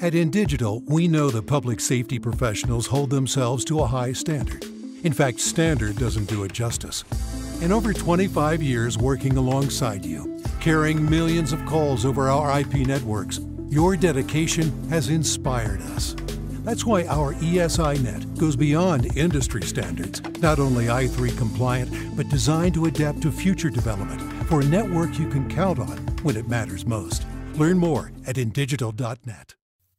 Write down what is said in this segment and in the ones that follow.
At INdigital, we know the public safety professionals hold themselves to a high standard. In fact, standard doesn't do it justice. In over 25 years working alongside you, carrying millions of calls over our IP networks, your dedication has inspired us. That's why our ESInet goes beyond industry standards, not only i3 compliant, but designed to adapt to future development for a network you can count on when it matters most. Learn more at indigital.net.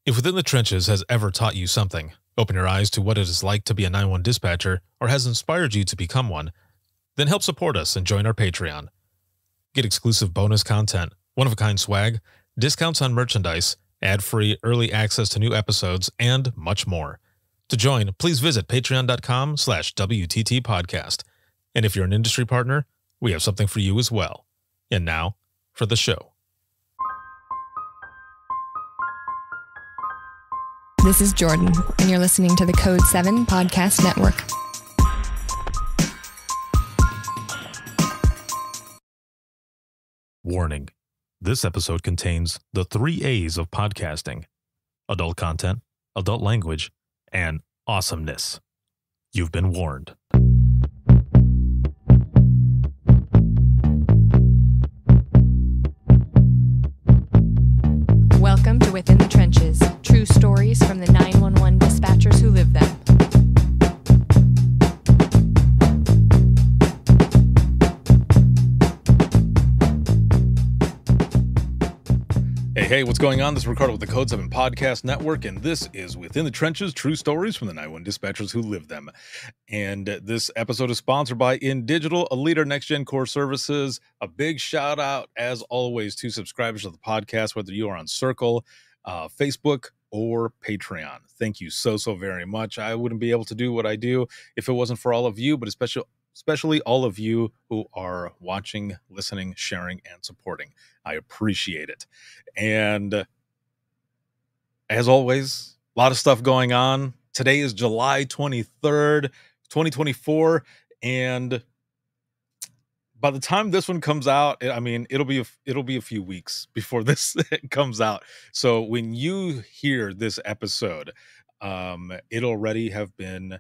If Within the Trenches has ever taught you something, open your eyes to what it is like to be a 911 dispatcher, or has inspired you to become one, then help support us and join our Patreon. Get exclusive bonus content, one of a kind swag, discounts on merchandise, ad free early access to new episodes, and much more. To join, please visit patreon.com slash WTT podcast. And if you're an industry partner, we have something for you as well. And now for the show. This is Jordan, and you're listening to the Code 7 Podcast Network. Warning this episode contains the three A's of podcasting adult content, adult language, and awesomeness. You've been warned. Welcome to Within the Trenches true stories from the 911 dispatchers who live them. Hey, hey, what's going on? This is Ricardo with the Code 7 Podcast Network, and this is Within the Trenches True Stories from the 911 Dispatchers Who Live Them. And this episode is sponsored by INdigital, a leader next gen core services. A big shout out, as always, to subscribers of the podcast, whether you are on Circle, uh, Facebook, or Patreon. Thank you so, so very much. I wouldn't be able to do what I do if it wasn't for all of you, but especially especially all of you who are watching, listening, sharing, and supporting. I appreciate it. And as always, a lot of stuff going on. Today is July 23rd, 2024. And by the time this one comes out, I mean it'll be a, it'll be a few weeks before this comes out. So when you hear this episode, um, it'll already have been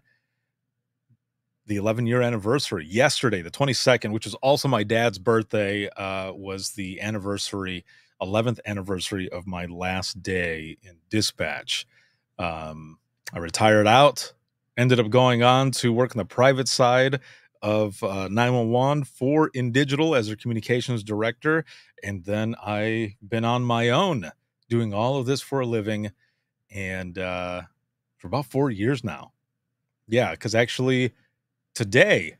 the 11 year anniversary yesterday, the 22nd, which was also my dad's birthday, uh, was the anniversary, 11th anniversary of my last day in dispatch. Um, I retired out, ended up going on to work on the private side of uh, 911 for INdigital as their communications director. And then I've been on my own doing all of this for a living and uh, for about four years now. Yeah, because actually, today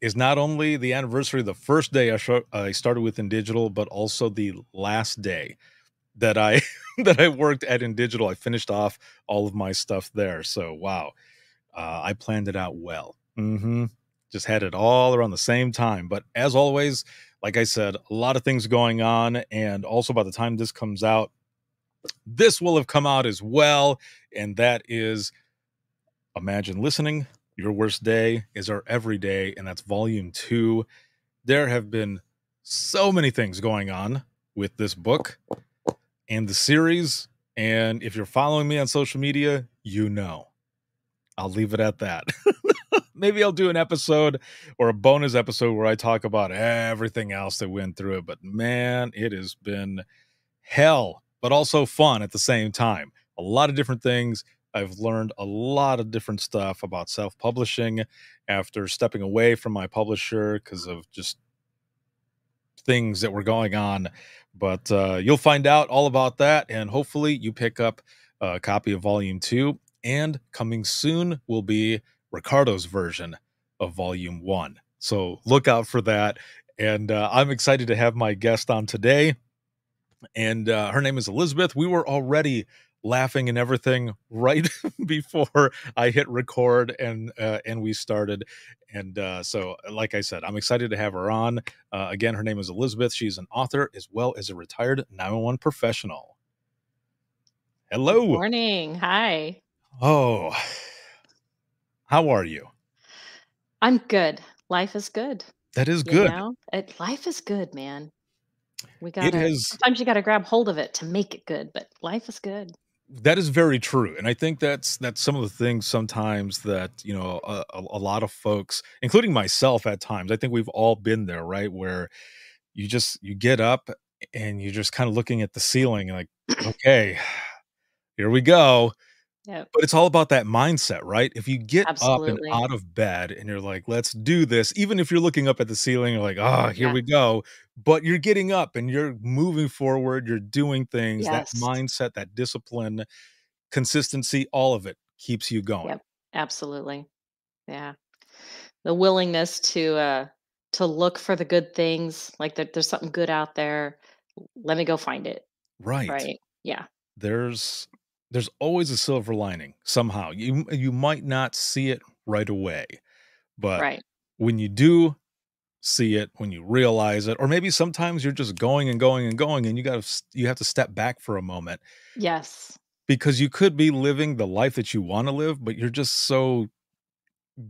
is not only the anniversary of the first day I, sh- I started with INdigital, but also the last day that I that I worked at INdigital. I finished off all of my stuff there. So wow, uh, I planned it out well. Mm-hmm just had it all around the same time. But as always, like I said, a lot of things going on. And also, by the time this comes out, this will have come out as well. And that is Imagine Listening. Your Worst Day is our everyday, and that's volume two. There have been so many things going on with this book and the series. And if you're following me on social media, you know. I'll leave it at that. maybe I'll do an episode or a bonus episode where I talk about everything else that went through it. But man, it has been hell, but also fun at the same time. A lot of different things. I've learned a lot of different stuff about self publishing after stepping away from my publisher because of just things that were going on. But uh, you'll find out all about that. And hopefully, you pick up a copy of volume two. And coming soon will be Ricardo's version of Volume 1. So look out for that. And uh, I'm excited to have my guest on today. And uh, her name is Elizabeth. We were already laughing and everything right before I hit record and uh, and we started. And uh, so, like I said, I'm excited to have her on. Uh, again, her name is Elizabeth. She's an author as well as a retired 911 professional. Hello. Good morning. Hi. Oh, how are you? I'm good. Life is good. That is good. You know? it, life is good, man. We gotta. has Sometimes you gotta grab hold of it to make it good, but life is good. That is very true, and I think that's that's some of the things sometimes that, you know, a a lot of folks, including myself at times, I think we've all been there, right? Where you just you get up and you're just kinda looking at the ceiling and like, "Okay, here we go." Yep. But it's all about that mindset, right? If you get up and out of bed and you're like, "Let's do this," even if you're looking up at the ceiling, you're like, "Ah, here Yeah. we go," but you're getting up and you're moving forward, you're doing things, that mindset, that discipline, consistency, all of it keeps you going. Yep. Absolutely. Yeah. The willingness to uh to look for the good things, like that there's something good out there. Let me go find it. Right. Right. Yeah. There's there's always a silver lining somehow. You you might not see it right away, but Right. when you do see it, when you realize it, or maybe sometimes you're just going and going and going and you got to you have to step back for a moment Yes. because you could be living the life that you want to live, but you're just so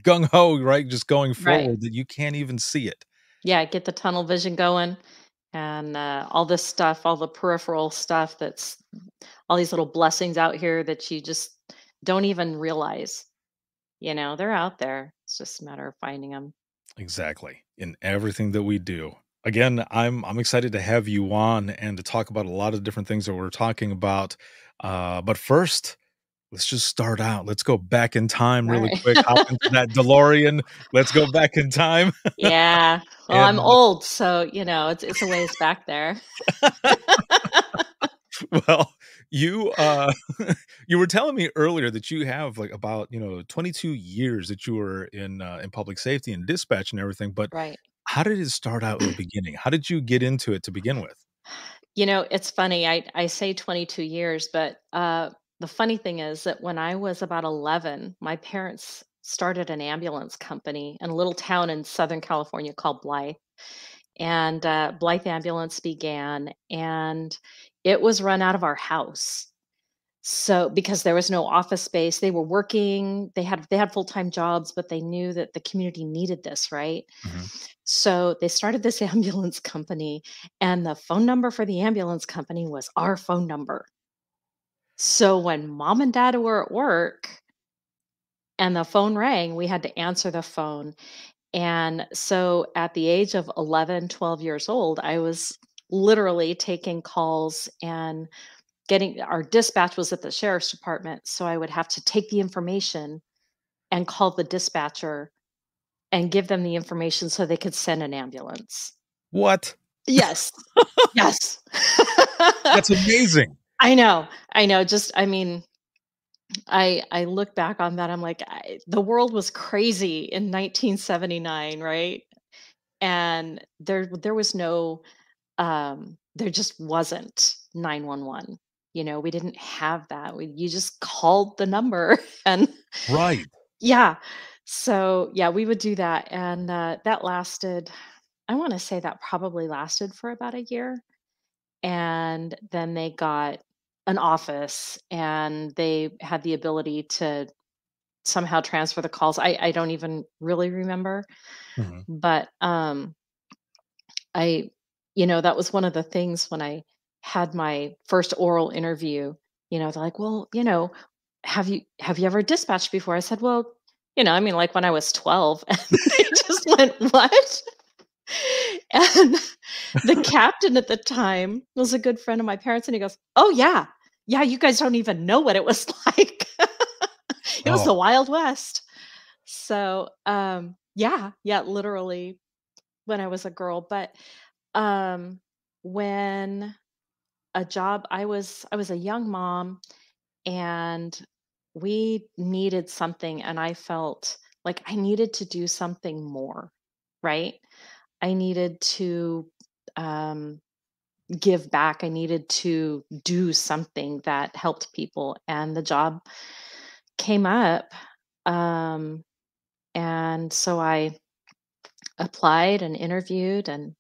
gung ho, right? Just going Right. forward that you can't even see it. Yeah, get the tunnel vision going and uh, all this stuff, all the peripheral stuff that's all these little blessings out here that you just don't even realize. You know, they're out there. It's just a matter of finding them. Exactly. In everything that we do. Again, I'm I'm excited to have you on and to talk about a lot of different things that we're talking about. Uh, but first, let's just start out. Let's go back in time really right. quick. Hop into that DeLorean. Let's go back in time. yeah. Well, I'm old, so you know, it's it's a ways back there. well, you uh you were telling me earlier that you have like about, you know, 22 years that you were in uh, in public safety and dispatch and everything, but Right. how did it start out in the beginning? How did you get into it to begin with? You know, it's funny. I I say 22 years, but uh, the funny thing is that when I was about 11, my parents started an ambulance company in a little town in Southern California called Blythe, and uh, Blythe Ambulance began, and it was run out of our house. So because there was no office space, they were working. They had they had full time jobs, but they knew that the community needed this, right? Mhm. So they started this ambulance company, and the phone number for the ambulance company was our phone number. So when mom and dad were at work and the phone rang, we had to answer the phone. And so at the age of 11, 12 years old, I was literally taking calls and getting our dispatch was at the sheriff's department. So I would have to take the information and call the dispatcher and give them the information so they could send an ambulance. What? Yes. Yes. That's amazing. I know. I know. Just I mean, I I look back on that I'm like I, the world was crazy in 1979, right? And there there was no um there just wasn't 911. You know, we didn't have that. We, you just called the number and Right. yeah. So, yeah, we would do that and uh that lasted I want to say that probably lasted for about a year and then they got an office and they had the ability to somehow transfer the calls. I I don't even really remember, Mhm. but um I you know, that was one of the things when I had my first oral interview, you know, they're like, "Well, you know, have you have you ever dispatched before?" I said, "Well, you know, I mean like when I was 12." And they just went, "What?" And the captain at the time was a good friend of my parents and he goes, "Oh yeah. Yeah, you guys don't even know what it was like." It was the Oh, Wild West. So, um, yeah, yeah, literally when I was a girl, but um when a job I was I was a young mom and we needed something and I felt like I needed to do something more, right? I needed to um give back. I needed to do something that helped people and the job came up um and so I applied and interviewed and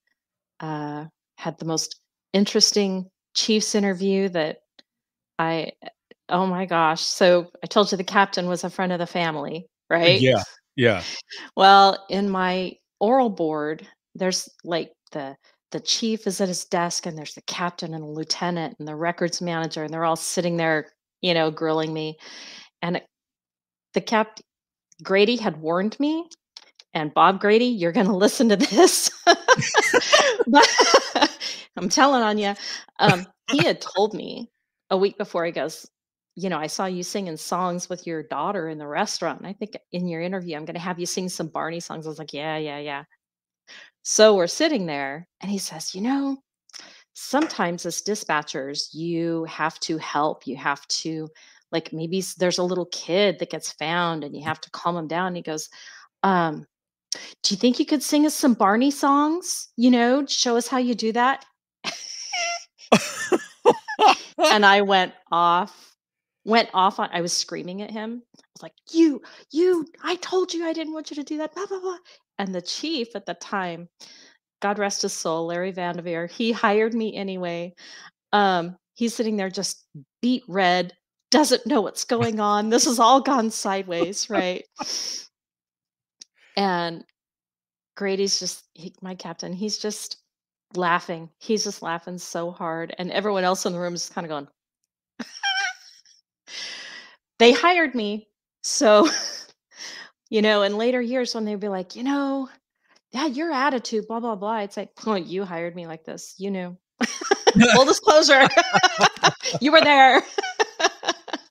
uh, had the most interesting Chiefs interview that I, oh my gosh. So I told you the captain was a friend of the family, right? yeah. Yeah. Well, in my oral board, there's like the the chief is at his desk and there's the captain and the lieutenant and the records manager and they're all sitting there you know, grilling me. And it- the cap Grady had warned me, and Bob Grady, you're going to listen to this. but I'm telling on you. Um, he had told me a week before, he goes, You know, I saw you singing songs with your daughter in the restaurant. And I think in your interview, I'm going to have you sing some Barney songs. I was like, Yeah, yeah, yeah. So we're sitting there, and he says, You know, sometimes as dispatchers, you have to help. You have to, like, maybe there's a little kid that gets found and you have to calm him down. He goes, um, Do you think you could sing us some Barney songs? You know, show us how you do that? and I went off, went off on, I was screaming at him. I was like, You, you, I told you I didn't want you to do that. Blah, blah, blah. And the chief at the time, God rest his soul, Larry Vanderveer, he hired me anyway. Um, he's sitting there just beat red, doesn't know what's going on. This has all gone sideways, right? And Grady's just he, my captain. He's just laughing. He's just laughing so hard, and everyone else in the room is kind of going. they hired me, so you know. In later years, when they'd be like, you know, yeah, your attitude, blah blah blah. It's like, oh, you hired me like this. You knew. Full disclosure, you were there.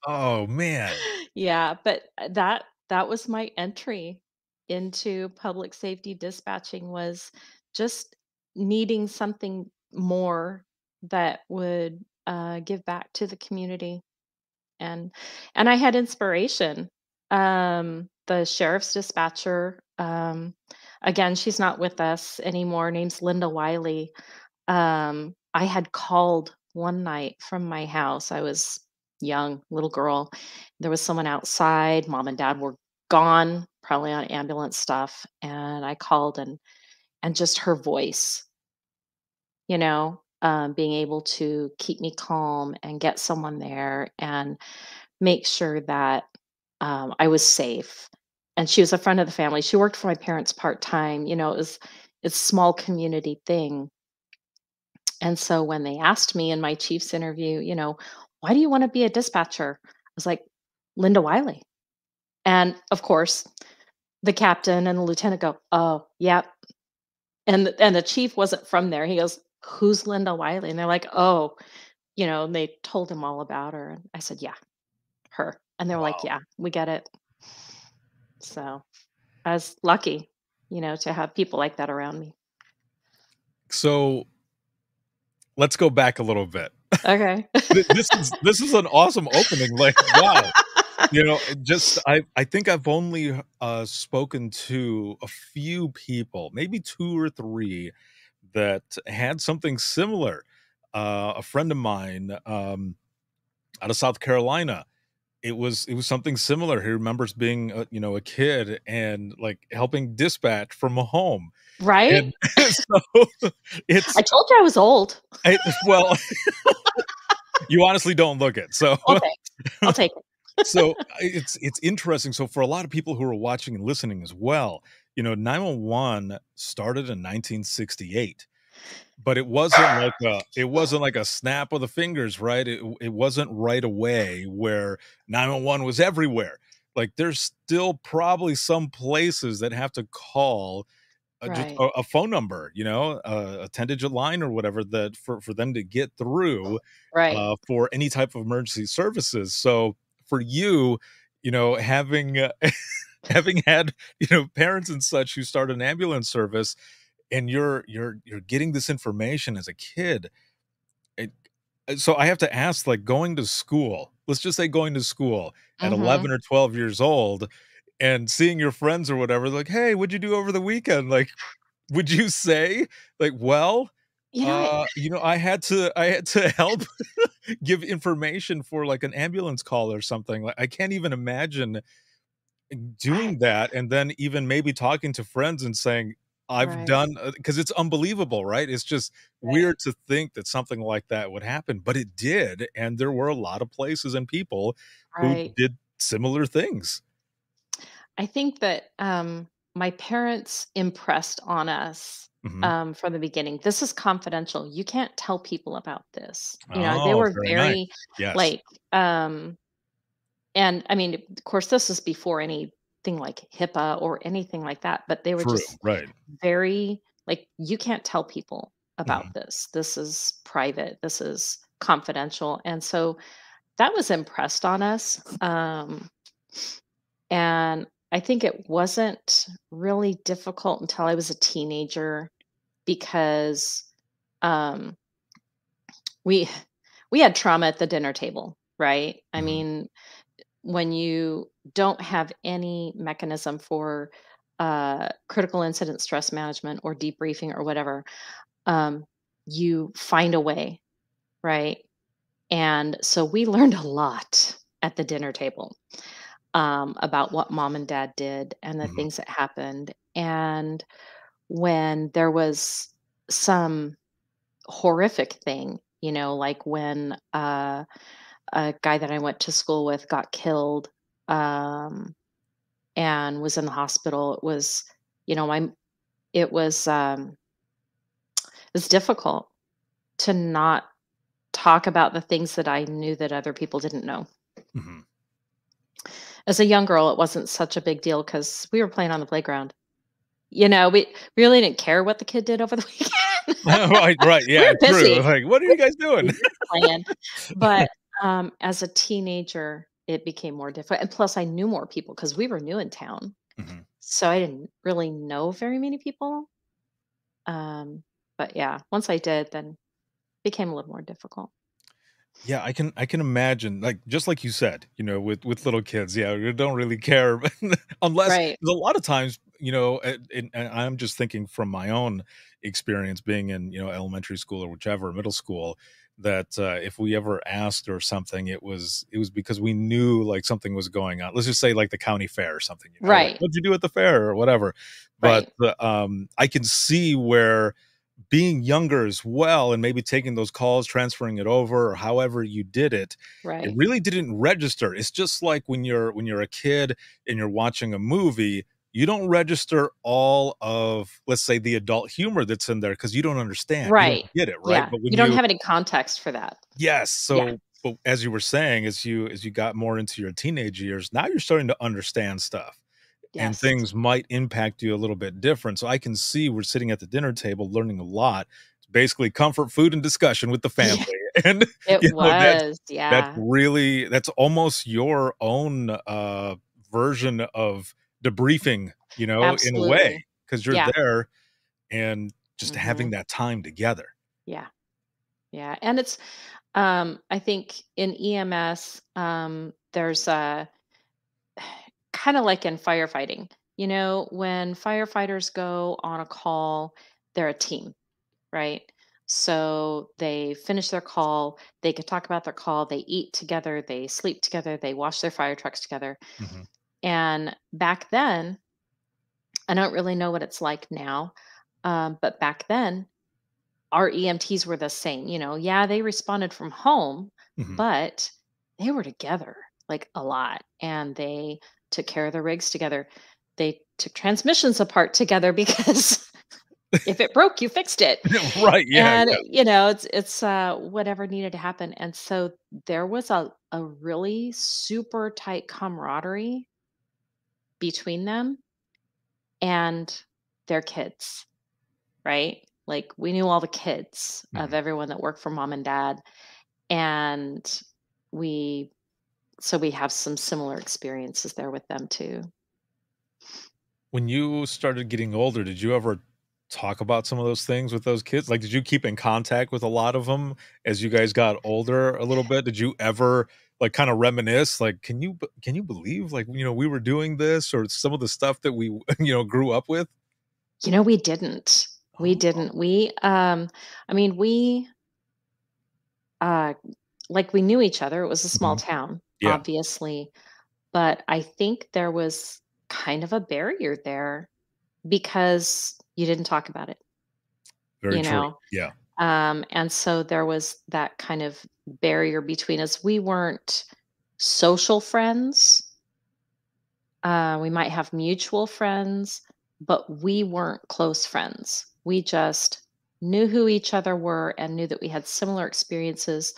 oh man. yeah, but uh, that that was my entry into public safety dispatching was just needing something more that would uh, give back to the community and and i had inspiration um the sheriff's dispatcher um again she's not with us anymore name's linda wiley um i had called one night from my house i was young little girl there was someone outside mom and dad were gone probably on ambulance stuff and i called and and just her voice you know um, being able to keep me calm and get someone there and make sure that um, i was safe and she was a friend of the family she worked for my parents part-time you know it was it's a small community thing and so when they asked me in my chief's interview you know why do you want to be a dispatcher i was like linda wiley and of course the captain and the lieutenant go, "Oh, yep." And and the chief wasn't from there. He goes, "Who's Linda Wiley?" And they're like, "Oh, you know." And they told him all about her. And I said, "Yeah, her." And they were like, "Yeah, we get it." So I was lucky, you know, to have people like that around me. So let's go back a little bit. Okay. This is this is an awesome opening. Like, wow. You know, just I I think I've only uh spoken to a few people, maybe two or three that had something similar. Uh a friend of mine um out of South Carolina it was it was something similar. He remembers being a, you know a kid and like helping dispatch from a home. right? So it's I told you I was old. Well you honestly don't look it. So Okay. I'll take it. so it's it's interesting. So for a lot of people who are watching and listening as well, you know, 911 started in 1968. But it wasn't like a it wasn't like a snap of the fingers, right? It it wasn't right away where 911 was everywhere. Like there's still probably some places that have to call a, Right. a, a phone number, you know, a, a 10 digit line or whatever that for, for them to get through Right. uh, for any type of emergency services. So for you, you know, having uh, having had you know parents and such who start an ambulance service, and you're you're you're getting this information as a kid. It, uh, so I have to ask, like going to school. Let's just say going to school at Mhm. 11 or 12 years old and seeing your friends or whatever like hey what'd you do over the weekend like would you say like well You know, uh, you know, I had to I had to help give information for like an ambulance call or something. Like I can't even imagine doing that and then even maybe talking to friends and saying I've Right. done because it's unbelievable, right? It's just Right. weird to think that something like that would happen, but it did and there were a lot of places and people who did similar things. I think that um, my parents impressed on us Mhm. um, from the beginning. This is confidential. You can't tell people about this. You know, they Oh, were very nice. Yes. like um, and I mean, of course, this is before anything like HIPAA or anything like that, but they were True. just Right. very like, you can't tell people about this. This is private. This is confidential. And so that was impressed on us. Um, and I think it wasn't really difficult until I was a teenager because um, we we had trauma at the dinner table, right? I Mhm. mean, when you don't have any mechanism for uh, critical incident stress management or debriefing or whatever, um, you find a way, right? And so we learned a lot at the dinner table um, about what mom and dad did and the Mhm. things that happened. And when there was some horrific thing, you know, like when uh, a guy that I went to school with got killed um, and was in the hospital, it was, you know, my, it was, um, it was difficult to not talk about the things that I knew that other people didn't know. Mhm. As a young girl, it wasn't such a big deal because we were playing on the playground. You know, we really didn't care what the kid did over the weekend. right. Right. Yeah. busy. Like, what are you guys doing? But um, as a teenager, it became more difficult. And plus, I knew more people because we were new in town. Mhm. So I didn't really know very many people. Um, but yeah, once I did, then it became a little more difficult. Yeah, I can I can imagine like just like you said, you know, with with little kids, yeah, you don't really care unless Right. a lot of times, you know, and and I'm just thinking from my own experience being in, you know, elementary school or whichever, middle school, that uh, if we ever asked or something, it was it was because we knew like something was going on. Let's just say like the county fair or something, you know, like, Right. what'd you do at the fair or whatever. But Right. uh, um, I can see where being younger as well and maybe taking those calls transferring it over or however you did it right. it really didn't register it's just like when you're when you're a kid and you're watching a movie you don't register all of let's say the adult humor that's in there because you don't understand you Right. don't get it right Yeah. but You don't you have any context for that. yes Yeah. so but as you were saying as you as you got more into your teenage years now you're starting to understand stuff and things might impact you a little bit different. So I can see we're sitting at the dinner table learning a lot. It's basically comfort food and discussion with the Yeah. family. And It you know was. that's Yeah. really that's almost your own uh version of debriefing, you know, in a way, because you're Yeah. there and just hmm having that time together. Yeah. Yeah. And it's, um, I think in EMS, um, there's a kind of like in firefighting. You know, when firefighters go on a call, they're a team, right? So they finish their call, they can talk about their call, they eat together, they sleep together, they wash their fire trucks together. Mhm. And back then, I don't really know what it's like now, um, but back then, our EMTs were the same. You know, yeah, they responded from home, Mhm. but they were together like a lot and they took care of the rigs together. They took transmissions apart together because if it broke, you fixed it. right. Yeah. And Yeah. you know, it's it's uh whatever needed to happen. And so there was a a really super tight camaraderie between them and their kids, right? Like we knew all the kids of Mhm. everyone that worked for mom and dad. And we so we have some similar experiences there with them too. When you started getting older, did you ever talk about some of those things with those kids? Like, did you keep in contact with a lot of them as you guys got older a little bit? Did you ever like kind of reminisce? Like, can you can you believe like you know we were doing this or some of the stuff that we you know grew up with? You know, we didn't. We Oh, didn't. We um I mean, we uh like we knew each other. It was a small mhm. town, Yeah, obviously, but I think there was kind of a barrier there because you didn't talk about it, very you true. know. Yeah. Um and so there was that kind of barrier between us. We weren't social friends. Uh we might have mutual friends, but we weren't close friends. We just knew who each other were and knew that we had similar experiences.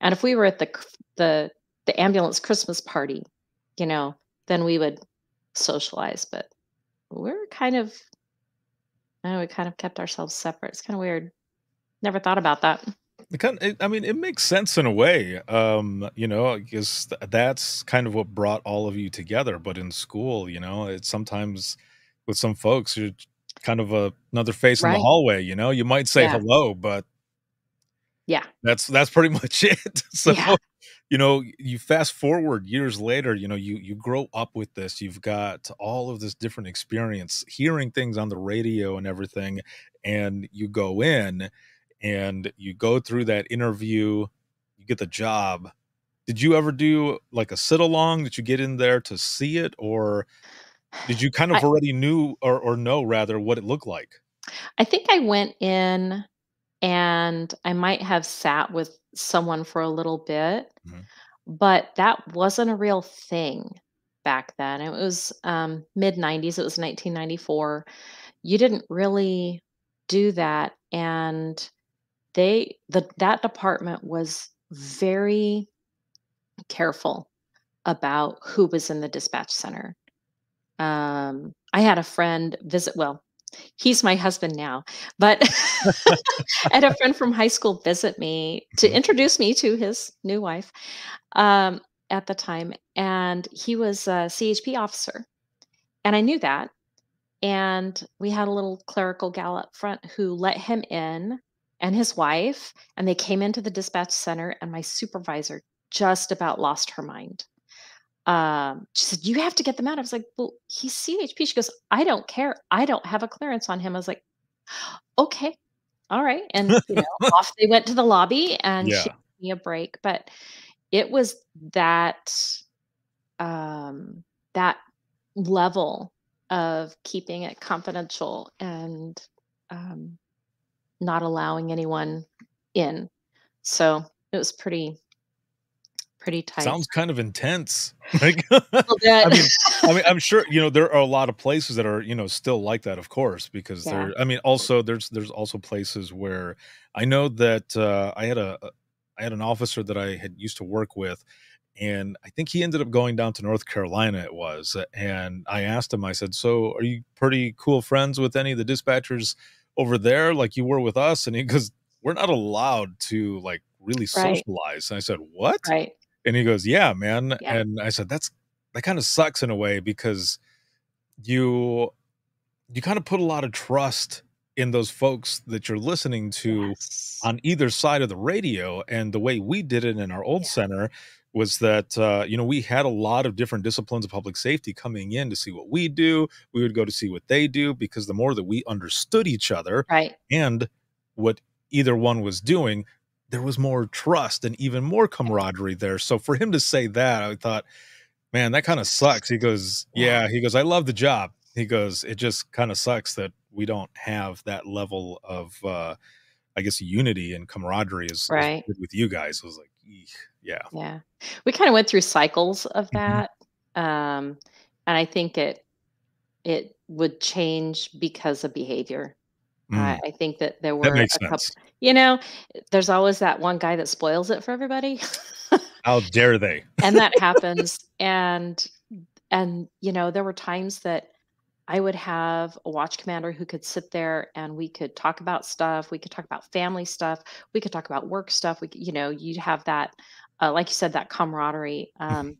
And if we were at the the the ambulance Christmas party, you know, then we would socialize, but we're kind of I know we kind of kept ourselves separate. It's kinda weird. Never thought about that. It kind it I mean, it makes sense in a way, um, you know, I guess th that's kind of what brought all of you together, but in school, you know, it's sometimes with some folks, you're kind of a another face in the hallway, you know? You might say Yeah. hello, but Yeah. that's that's pretty much it. So, Yeah. you know, you fast forward years later, you know, you you grow up with this, you've got all of this different experience, hearing things on the radio and everything, and you go in and you go through that interview, you get the job. Did you ever do, like, a sit-along? Did you get in there to see it, or did you kind I of already knew or or know rather what it looked like? I think I went in and I might have sat with someone for a little bit, Mhm. but that wasn't a real thing back then. It was, um, mid-90s, it was 1994. You didn't really do that, and they the that department was very careful about who was in the dispatch center. Um, I had a friend visit well, he's my husband now, but I had a friend from high school visit me to Mhm. introduce me to his new wife, um, at the time, and he was a CHP officer, and I knew that, and we had a little clerical gal up front who let him in and his wife, and they came into the dispatch center, and my supervisor just about lost her mind. Um, she said, "You have to get them out." I was like, "Well, he's CHP." She goes, "I don't care. I don't have a clearance on him." I was like, "Okay. Alright." And, you know, off they went to the lobby, and she gave me a break, but it was that, um, that level of keeping it confidential and, um, not allowing anyone in. So, it was pretty pretty tight. Sounds kind of intense. Like. I mean I mean, I'm sure, you know, there are a lot of places that are, you know, still like that, of course, because Yeah. there I mean, also, there's there's also places where I know that, uh, I had a I had an officer that I had used to work with, and I think he ended up going down to North Carolina, it was, and I asked him, I said, "So, are you pretty cool friends with any of the dispatchers over there like you were with us?" And he goes, "We're not allowed to, like, really Right. socialize." And I said, "What?" Right. And he goes, "Yeah, man." Yeah. And I said, "That's that kinda sucks in a way because you you kinda put a lot of trust in those folks that you're listening to Yes. on either side of the radio." And the way we did it in our old Yeah. center was that, uh, you know, we had a lot of different disciplines of public safety coming in to see what we do. We would go to see what they do because the more that we understood each other Right. and what either one was doing, there was more trust and even more camaraderie there. So for him to say that, I thought, "Man, that kinda sucks." He goes, Yeah. He goes, "I love the job." He goes, "It just kinda sucks that we don't have that level of, uh, I guess, unity and camaraderie as as Right. did with you guys." I was like. Yeah. Yeah. We kinda went through cycles of Mhm. that, um, and I think it it would change because of behavior. Mm. I I think that there That were makes a coup sense. you know, there's always that one guy that spoils it for everybody. How dare they? And that happens, and and, you know, there were times that I would have a watch commander who could sit there and we could talk about stuff, we could talk about family stuff, we could talk about work stuff, we you know, you'd have that, uh, like you said, that camaraderie. Mhm. Um,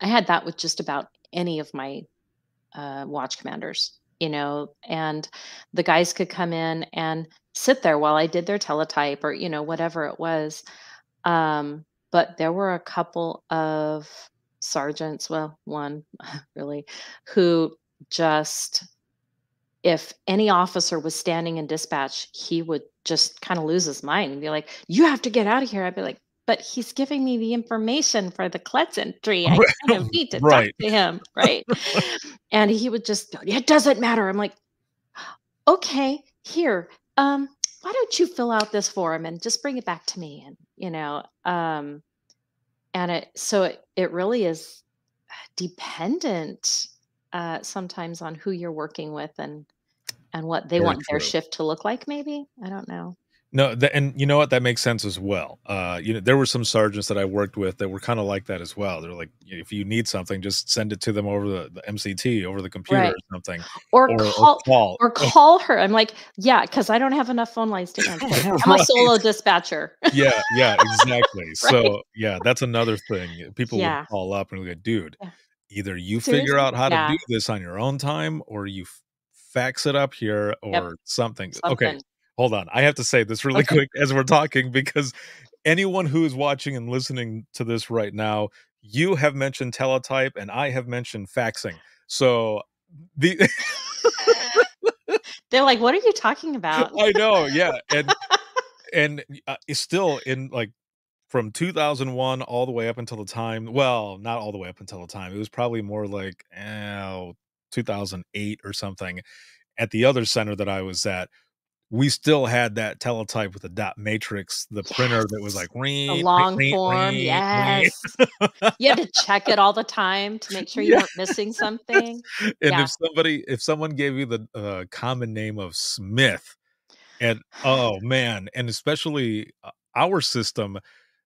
I had that with just about any of my, uh, watch commanders, you know, and the guys could come in and sit there while I did their teletype or, you know, whatever it was. Um, but there were a couple of sergeants, well, 1 really, who just if any officer was standing in dispatch, he would just kinda lose his mind and be like, "You have to get out of here." I'd be like, "But he's giving me the information for the CLETS entry. I kind of need to talk to him." Right? And he would just go, "It doesn't matter." I'm like, "Okay, here, um, why don't you fill out this form and just bring it back to me?" And, you know, um, and it so it it really is dependent, uh, sometimes on who you're working with and and what they Very want their shift to look like maybe? I don't know. No, tha and you know what? That makes sense as well. Uh, you know, there were some sergeants that I worked with that were kinda like that as well. They're like, "If you need something, just send it to them over the the MCT, over the computer or something, Or or or call call." or call her. I'm like, yeah, because I don't have enough phone lines to answer. I'm a solo dispatcher." Yeah, yeah, exactly. Right? So, yeah, that's another thing. People would call up and like, "Dude, Yeah. Either you figure out how to do this on your own time or you fax it up here Yep. or something." Okay, hold on. I have to say this really Okay. quick as we're talking because anyone who is watching and listening to this right now, you have mentioned teletype and I have mentioned faxing. So, the They're like, "What are you talking about?" I know, yeah, and and uh, it's still in, like, from 2001 all the way up until the time well, not all the way up until the time. It was probably more like, oh, 2008 or something. At the other center that I was at, we still had that teletype with the dot matrix, the printer that was Yes. like, The long form, yes. You had to check it all the time to make sure you Yes. weren't missing something. And Yeah. if somebody if someone gave you the, uh, common name of Smith, and oh, man, and especially, uh, our system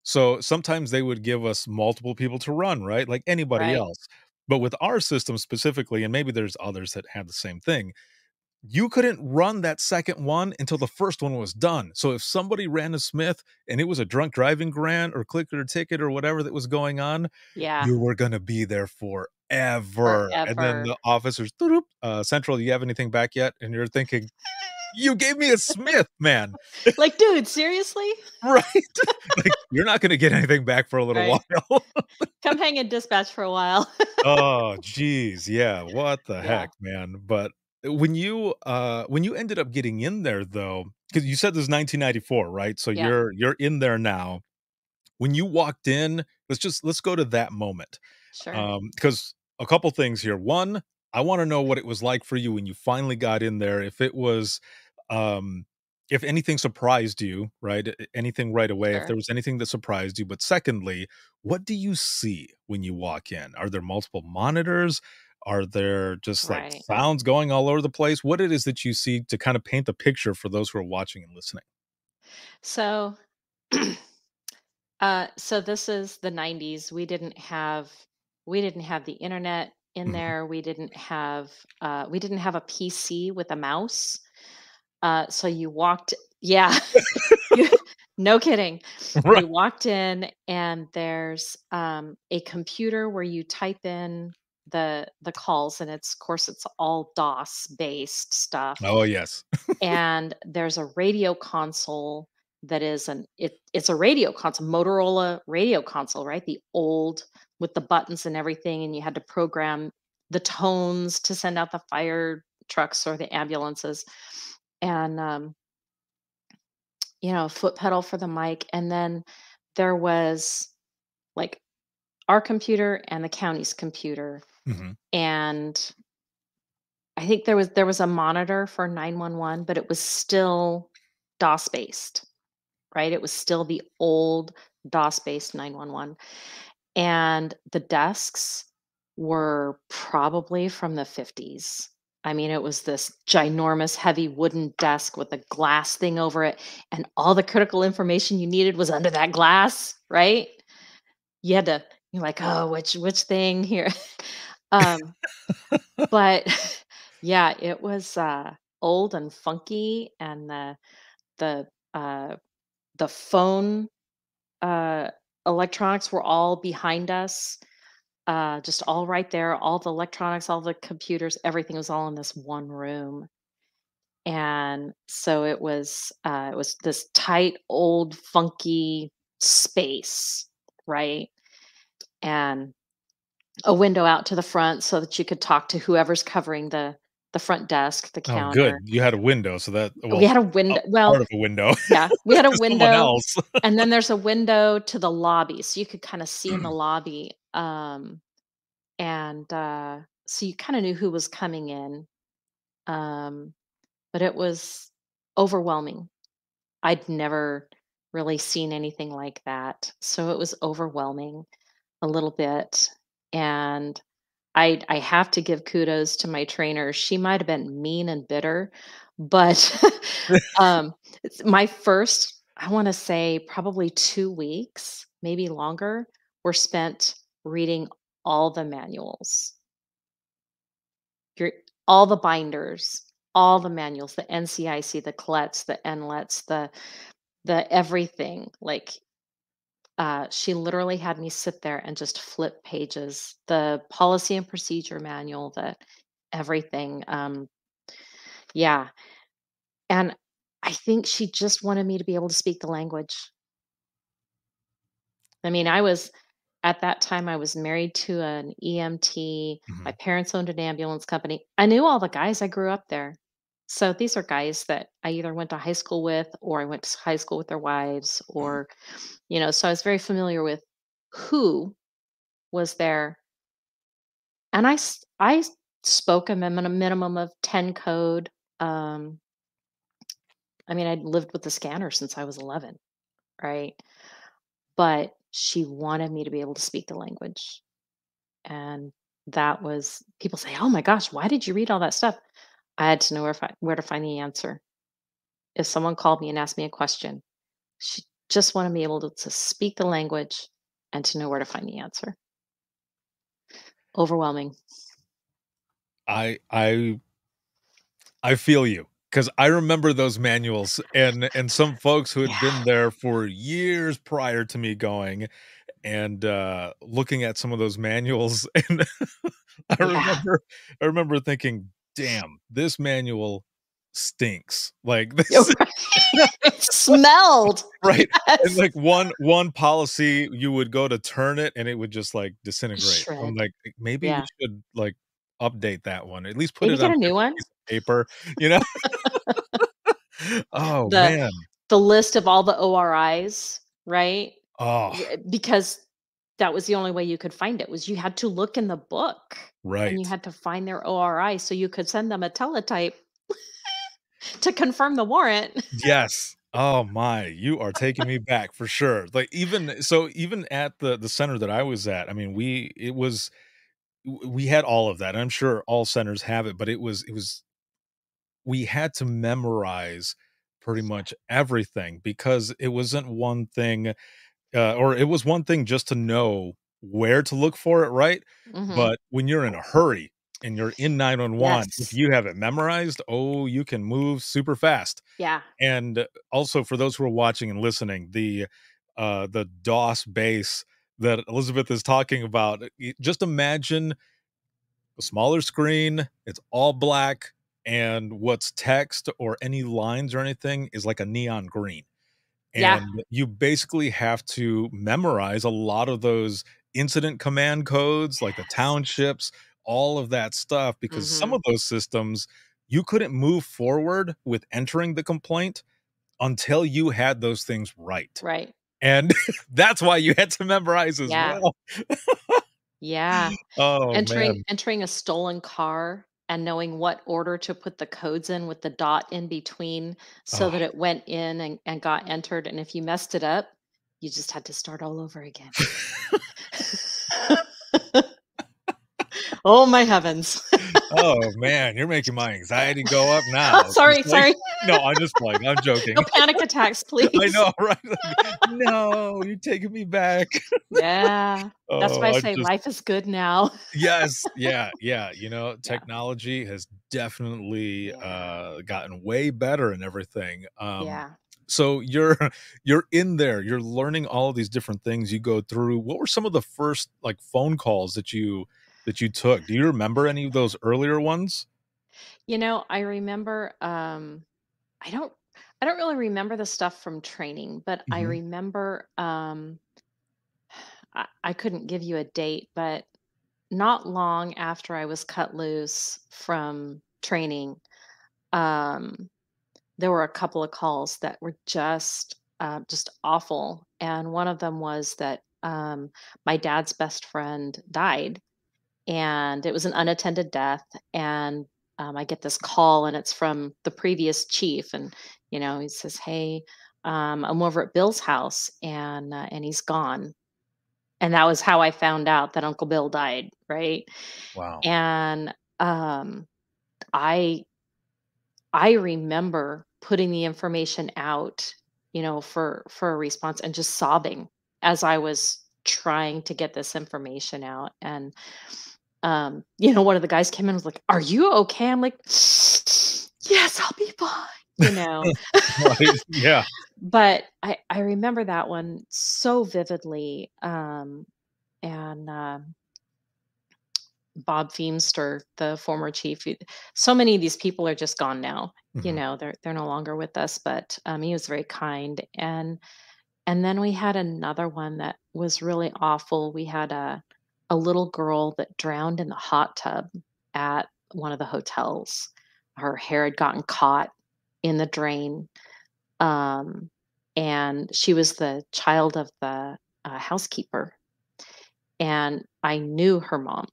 so sometimes they would give us multiple people to run, right, like anybody Right. else. But with our system specifically, and maybe there's others that have the same thing, you couldn't run that 2nd one until the 1st one was done. So if somebody ran a Smith and it was a drunk driving grant or clicker or ticket or whatever that was going on, Yeah. you were gonna be there forever. And then the officers, uh, Central, do you have anything back yet?" And you're thinking, "You gave me a Smith, man." Like, "Dude, seriously?" Right? Like, you're not gonna get anything back for a little Right. while. "Come hang in dispatch for a while." Oh, jeez, yeah, what the Yeah. heck, man? But when you, uh when you ended up getting in there though because you said this is 1994, right? So Yeah. you're you're in there now. When you walked in let's just let's go to that moment. Sure. Um, 'cause a couple things here. 1, I wanna know what it was like for you when you finally got in there, if it was, um if anything surprised you, right? Anything right away, if there was anything that surprised you. But secondly, what do you see when you walk in? Are there multiple monitors? Are there just, like, Right. sounds going all over the place? What it is that you see to kinda paint the picture for those who are watching and listening? So uh, so this is the '90s. We didn't have we didn't have the internet in Mhm. there. We didn't have, uh we didn't have a PC with a mouse. Uh, so you walked Yeah. You no kidding. Right. You walked in, and there's, um, a computer where you type in the the calls, and it's of course, it's all DOS-based stuff. Oh, yes. And there's a radio console that is an it it's a radio console, Motorola radio console, right? The old with the buttons and everything, and you had to program the tones to send out the fire trucks or the ambulances. And, um you know, foot pedal for the mic, and then there was, like, our computer and the county's computer, Mhm. and I think there was there was a monitor for 911, but it was still DOS-based, right? It was still the old DOS-based 911. And the desks were probably from the '50s. I mean, it was this ginormous, heavy wooden desk with a glass thing over it, and all the critical information you needed was under that glass, right? You had to you're like, "Oh, which which thing here?" Um, but yeah, it was, uh, old and funky, and the the, uh the phone, uh, electronics were all behind us, uh, just all right there, all the electronics, all the computers, everything was all in this one room. And so it was, uh, it was this tight, old, funky space, right? And a window out to the front so that you could talk to whoever's covering the the front desk, the counter. Oh, good. You had a window, so that We had a window part well of a window yeah, we had a window, and then there's a window to the lobby, so you could kinda see in the lobby, um, and, uh, so you kinda knew who was coming in. Um, but it was overwhelming. I'd never really seen anything like that, so it was overwhelming a little bit, and I I have to give kudos to my trainer. She might have been mean and bitter, but um, my first, I want to say probably two weeks, maybe longer, were spent reading all the manuals, your all the binders, all the manuals, the NCIC, the CLETS, the NLETS, the the everything. Like uh, she literally had me sit there and just flip pages, the policy and procedure manual, the everything. Um, yeah. And I think she just wanted me to be able to speak the language. I mean, I was at that time I was married to an EMT. My Mhm. parents owned an ambulance company. I knew all the guys. I grew up there. So these are guys that I either went to high school with or I went to high school with their wives Mhm. or you know, so I was very familiar with who was there. And I I spoke a minimum of 10 code. Um I mean, I'd lived with the scanner since I was 11, right? But she wanted me to be able to speak the language. And that was people say, "Oh my gosh, why did you read all that stuff?" I had to know where, where to find the answer. If someone called me and asked me a question, she just wanted to be able to, to speak the language and to know where to find the answer. Overwhelming. I I I feel you because I remember those manuals and and some folks who had Yeah. been there for years prior to me going and uh looking at some of those manuals and I Yeah. remember I remember thinking, "Damn, this manual stinks." Like this right. smelled. right? And like one one policy, you would go to turn it and it would just like disintegrate. I'm like, maybe we Yeah. should like update that one. At least put Maybe it on a new one. paper, you know? Oh The man. the list of all the ORIs, right? Oh, Because that was the only way you could find it was you had to look in the book Right. and you had to find their ORI so you could send them a teletype to confirm the warrant. Yes. Oh my, you are taking me back for sure. Like even so even at the the center that I was at, I mean, we it was we had all of that. I'm sure all centers have it, but it was it was we had to memorize pretty much everything because it wasn't one thing uh, or it was one thing just to know where to look for it, right? hmm But when you're in a hurry and you're in 911, if you have it memorized, oh, you can move super fast. Yeah. And also for those who are watching and listening, the uh the DOS base that Elizabeth is talking about, just imagine a smaller screen, it's all black, and what's text or any lines or anything is like a neon green. Yeah. And you basically have to memorize a lot of those incident command codes, like the townships, all of that stuff, because some hmm of those systems you couldn't move forward with entering the complaint until you had those things right. Right. And that's why you had to memorize as Yeah. well. Yeah. Oh Entering man. entering a stolen car and knowing what order to put the codes in with the dot in between so Oh. that it went in and, and got entered. And if you messed it up, you just had to start all over again. oh my heavens. oh man, you're making my anxiety go up now. sorry, like, sorry. no, I'm just playing. I'm joking. No panic attacks, please. I know, right? Like, no, you're taking me back. Yeah. That's Oh, why I I say just life is good now. yes, yeah, yeah. You know, Yeah. technology has definitely Yeah. uh gotten way better and everything. Um Yeah. so you're you're in there, you're learning all of these different things you go through. What were some of the first like phone calls that you that you took? Do you remember any of those earlier ones? You know, I remember um I don't I don't really remember the stuff from training, but I Mhm. remember um I, I couldn't give you a date, but not long after I was cut loose from training, um there were a couple of calls that were just uh, just awful, and one of them was that um, my dad's best friend died, and it was an unattended death. And um, I get this call, and it's from the previous chief, and you know he says, "Hey, um, I'm over at Bill's house, and uh, and he's gone." and that was how I found out that Uncle Bill died, right? Wow. And um, I I remember putting the information out, you know, for for a response and just sobbing as I was trying to get this information out. And um, you know, one of the guys came in and was like, "Are you okay?" I'm like, "Yes, I'll be fine." You know. Yeah. but I I remember that one so vividly. Um, and um, Bob Feimster, the former chief. So many of these people are just gone now. You Mhm. know, they're they're no longer with us. But um, he was very kind. And and then we had another one that was really awful. We had a a little girl that drowned in the hot tub at one of the hotels. Her hair had gotten caught in the drain. Um, and she was the child of the uh, housekeeper. And I knew her mom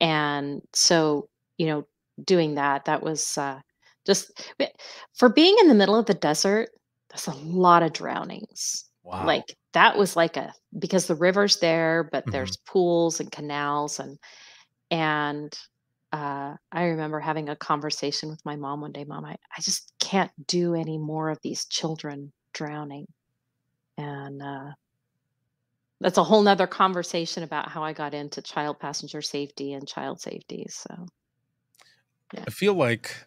and so you know doing that that was uh, just for being in the middle of the desert that's a lot of drownings Wow. like that was like a because the river's there but Mhm. there's pools and canals and and uh, i remember having a conversation with my mom one day mom I, I just can't do any more of these children drowning and uh, that's a whole nother conversation about how I got into child passenger safety and child safety. So yeah. I feel like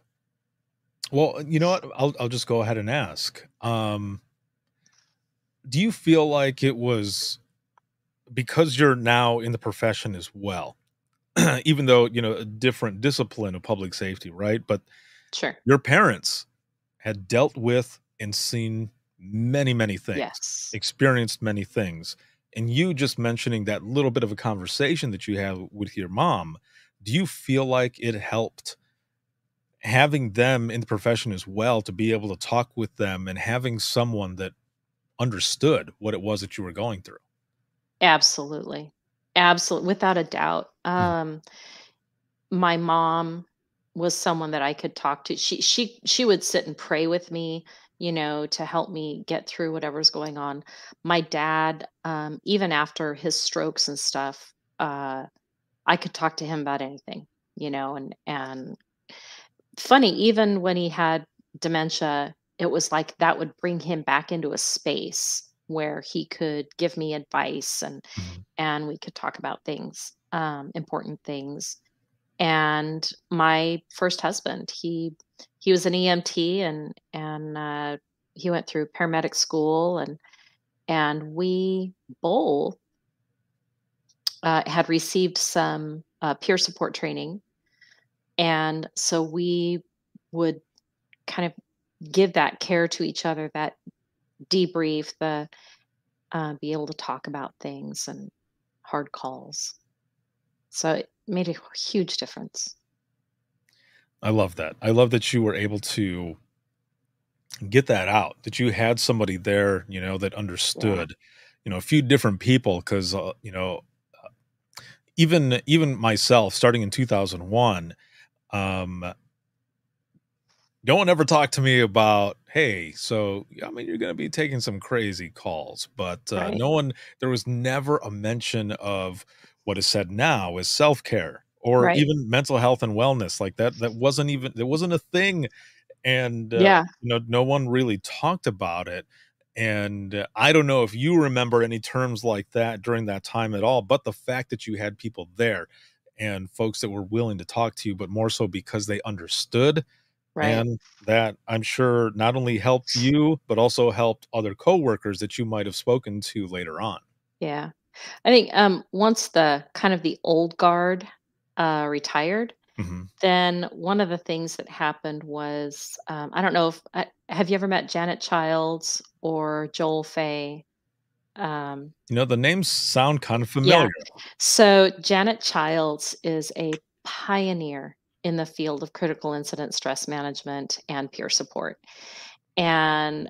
well, you know what? I'll I'll just go ahead and ask. Um do you feel like it was because you're now in the profession as well? even though, you know, a different discipline of public safety, right? But sure. your parents had dealt with and seen many, many things, Yes. experienced many things. And you just mentioning that little bit of a conversation that you have with your mom, do you feel like it helped having them in the profession as well to be able to talk with them and having someone that understood what it was that you were going through? Absolutely. Absolutely. Without a doubt. Mhm. Um, my mom was someone that I could talk to. She she she would sit and pray with me, you know, to help me get through whatever's going on. My dad, um, even after his strokes and stuff, uh, I could talk to him about anything, you know, and and funny, even when he had dementia, it was like that would bring him back into a space where he could give me advice and Mhm. and we could talk about things, um, important things. And my first husband, he he was an EMT and and uh, he went through paramedic school and and we both uh, had received some uh, peer support training, and so we would kind of give that care to each other, that debrief, the uh, be able to talk about things and hard calls. So it made a huge difference. I love that. I love that you were able to get that out, that you had somebody there, you know, that understood, you know, a few different people because, uh, you know, uh, even even myself starting in 2001 um no one ever talked to me about hey so i mean you're going to be taking some crazy calls but uh, Right. no one there was never a mention of what is said now is self-care or Right. even mental health and wellness like that that wasn't even there wasn't a thing and uh, Yeah. you know no one really talked about it and uh, i don't know if you remember any terms like that during that time at all but the fact that you had people there and folks that were willing to talk to you but more so because they understood Right. and that i'm sure not only helped you but also helped other coworkers that you might have spoken to later on Yeah. I think um once the kind of the old guard uh retired, Mhm. then one of the things that happened was um I don't know if uh, have you ever met Janet Childs or Joel Fay? Um you know the names sound kind of yeah. familiar So Janet Childs is a pioneer in the field of critical incident stress management and peer support. And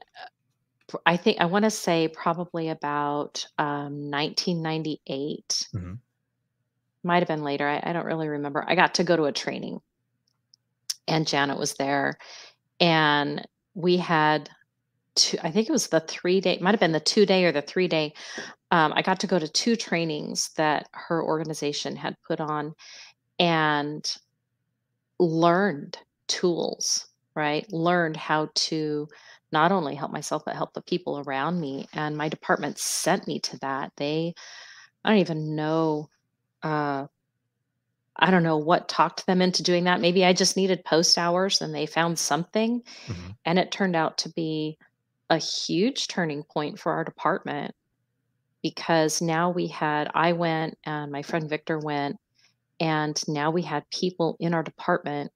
uh, I think I want to say probably about um, 1998 Mhm. might have been later. I, I don't really remember. I got to go to a training and Janet was there. And we had two, I think it was the three day, might have been the two day or the three day um, I got to go to two trainings that her organization had put on and learned tools, right? Learned how to not only help myself, but help the people around me. And my department sent me to that. They, I don't even know, uh, I don't know what talked them into doing that. Maybe I just needed post hours and they found something. Mhm. And it turned out to be a huge turning point for our department because now we had, I went and my friend Victor went, and now we had people in our department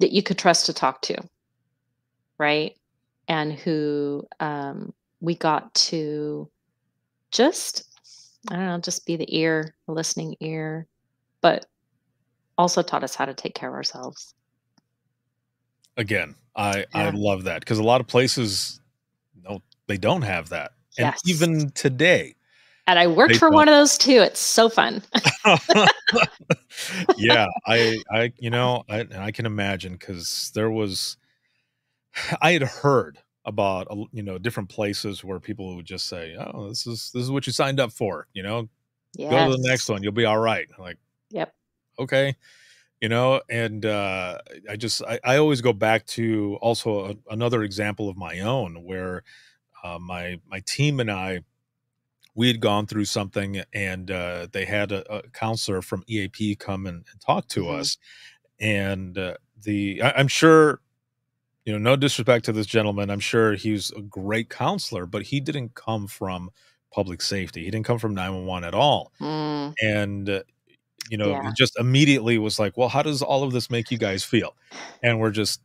that you could trust to talk to, right? And who um, we got to just, I don't know, just be the ear, the listening ear, but also taught us how to take care of ourselves. Again, I I love that because a lot of places no, they don't have that, and even today, And I worked They for don't. one of those too. It's so fun. yeah, I I you know I I can imagine because there was I had heard about you know different places where people would just say, oh, this is this is what you signed up for, you know, yes. go to the next one, you'll be all right. I'm like Yep. okay you know and uh i just i, I always go back to also a, another example of my own where uh, my my team and i we had gone through something and uh, they had a, a counselor from eap come and, and talk to Mhm. us and uh, the I, i'm sure you know no disrespect to this gentleman i'm sure he was a great counselor but he didn't come from public safety he didn't come from 911 at all Mm, and uh, you know Yeah. it just immediately was like well how does all of this make you guys feel and we're just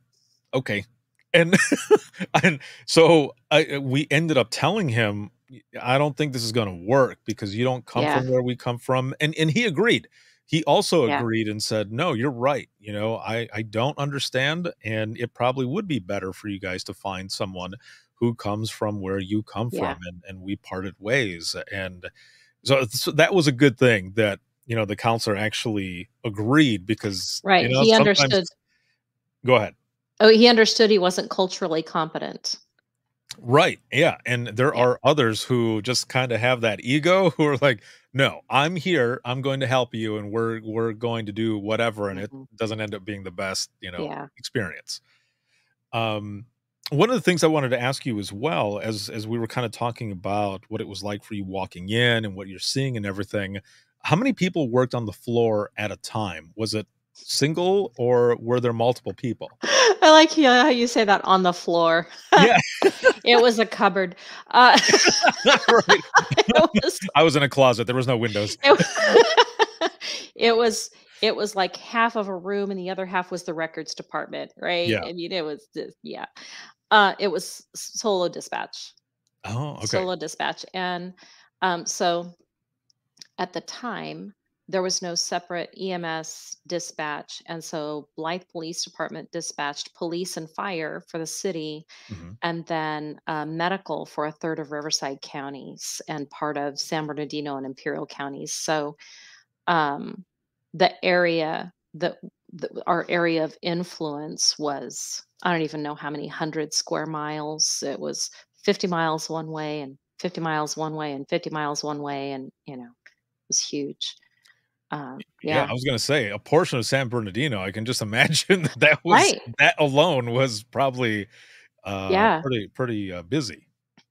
okay and and so I, we ended up telling him i don't think this is going to work because you don't come Yeah. from where we come from and and he agreed he also Yeah. agreed and said no you're right you know i i don't understand and it probably would be better for you guys to find someone who comes from where you come Yeah. from and and we parted ways and so, so that was a good thing that you know the counselor actually agreed because right. you know, he understood. go ahead Oh, he understood he wasn't culturally competent. Right yeah and there Yeah. are others who just kind of have that ego who are like no i'm here i'm going to help you and we're we're going to do whatever and Mhm. it doesn't end up being the best you know Yeah. experience um one of the things i wanted to ask you as well as as we were kind of talking about what it was like for you walking in and what you're seeing and everything how many people worked on the floor at a time was it single or were there multiple people I like how you say that on the floor. Yeah. it was a cupboard. Uh, Right. was i was in a closet there was no windows it, it was it was like half of a room and the other half was the records department right Yeah. i mean it was just, yeah uh it was solo dispatch oh okay solo dispatch and um so at the time there was no separate ems dispatch and so blythe police department dispatched police and fire for the city Mhm. and then uh, medical for a third of Riverside counties and part of San Bernardino and Imperial counties. So um, the area that the, our area of influence was I don't even know how many hundred square miles. It was 50 miles one way and 50 miles one way and 50 miles one way, and you know it was huge. Um, yeah. yeah, i was gonna say a portion of san bernardino i can just imagine that that was Right. that alone was probably uh Yeah. pretty pretty uh, busy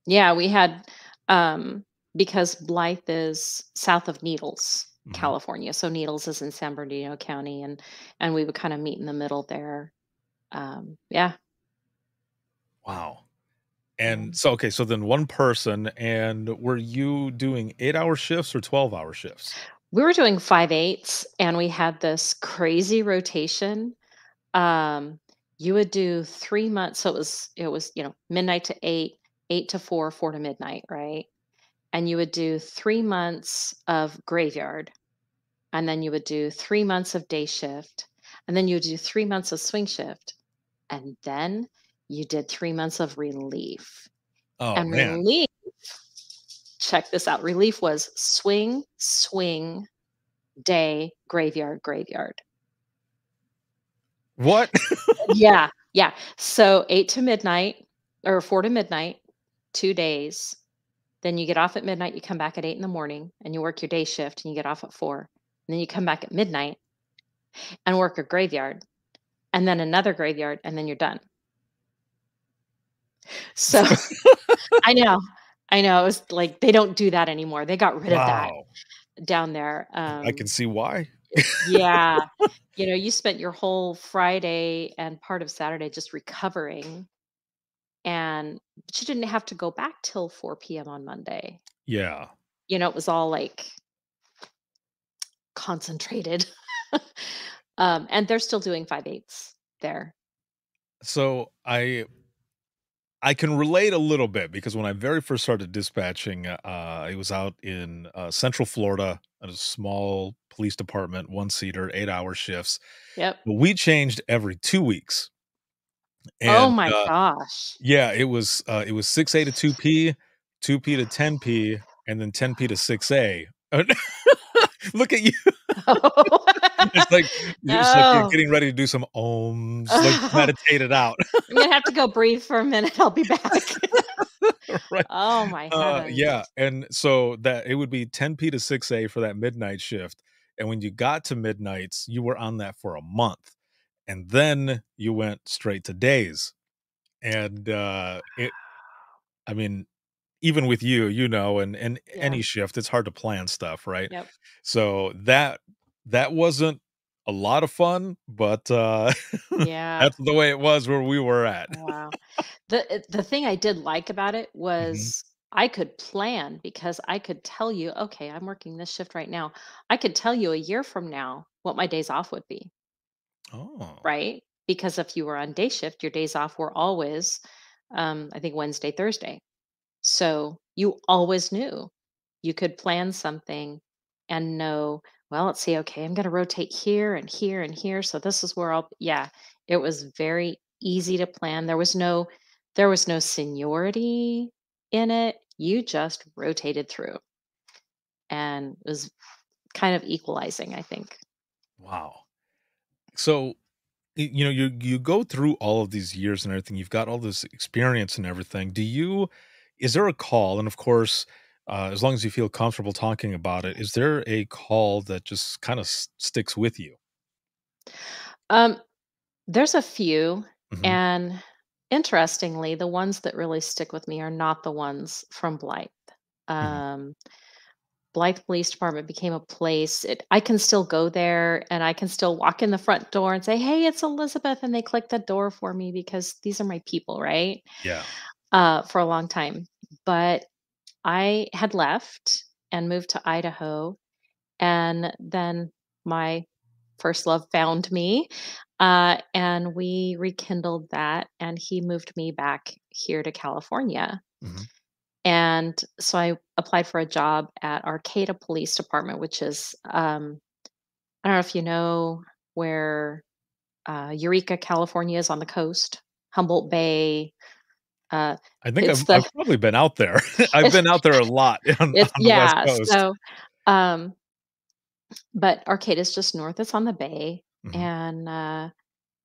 yeah, we had um, because Blythe is south of Needles, Mhm. California. So Needles is in San Bernardino County, and and we would kind of meet in the middle there. Um, yeah, Wow. And so, okay, so then one person, and were you doing eight hour shifts or 12 hour shifts? We were doing five eights, and we had this crazy rotation. Um, you would do three months, so it was it was you know midnight to eight, eight to four, four to midnight, right? And you would do three months of graveyard, and then you would do three months of day shift, and then you would do three months of swing shift, and then you did three months of relief. Oh, and man. relief, check this out. Relief was swing, swing, day, graveyard, graveyard. What? yeah, yeah. So eight to midnight or four to midnight, two days, Then you get off at midnight, you come back at 8 in the morning, and you work your day shift, and you get off at 4. And then you come back at midnight and work a graveyard, and then another graveyard, and then you're done. So I know. I know. It was like they don't do that anymore. They got rid of that down there. I can Um, see why. yeah. You know, you spent your whole Friday and part of Saturday just recovering, and but you didn't have to go back till 4 PM on Monday. Yeah. You know, it was all like concentrated. um, and they're still doing 5/8s there. So I I can relate a little bit because when I very first started dispatching, uh, I was out in uh, Central Florida at a small police department, one seater, eight hour shifts. Yep. But we changed every two weeks. oh my uh, gosh. yeah, it was uh, it was six A to two P, two P to ten P, and then ten P to six A. Look at you! It's like it's like you're getting ready to do some ohms, like meditate it out, I'm gonna have to go breathe for a minute. I'll be back. right? oh my Uh, yeah, and so that it would be 10p to 6a for that midnight shift, and when you got to midnights, you were on that for a month, and then you went straight to days, and uh, it. I mean, even with you, you know, and and Yeah. any shift, it's hard to plan stuff, right? Yep. So that that wasn't a lot of fun, but uh, Yeah. that's the way it was where we were at. Wow. The the thing I did like about it Mhm. was I could plan because I could tell you, okay, I'm working this shift right now. I could tell you a year from now what my days off would be, Oh, right? Because if you were on day shift, your days off were always um I think Wednesday, Thursday. So you always knew you could plan something and know, well, let's see, okay, I'm going to rotate here and here and here. So this is where I'll, yeah, it was very easy to plan. There was no, there was no seniority in it. You just rotated through and it was kind of equalizing, I think. wow. So you know you you go through all of these years and everything you've got all this experience and everything do you is there a call and of course uh, as long as you feel comfortable talking about it is there a call that just kind of sticks with you Um, there's a few, Mhm. and interestingly, the ones that really stick with me are not the ones from Blythe. Um, Blythe Police Department became a place. It, I can still go there and I can still walk in the front door and say, Hey, it's Elizabeth. And they click the door for me because these are my people, right? yeah Uh, for a long time. But I had left and moved to Idaho. And then my first love found me. Uh, and we rekindled that. And he moved me back here to California. Mhm. And so I applied for a job at Arcata Police Department, which is, um, I don't know if you know where uh, Eureka, California is on the coast, Humboldt Bay. Uh, i think I've, the, I've probably been out there i've been out there a lot on, it's, on the west yeah. So, um, but Arcata is just north, it's on the bay. Mhm. And uh,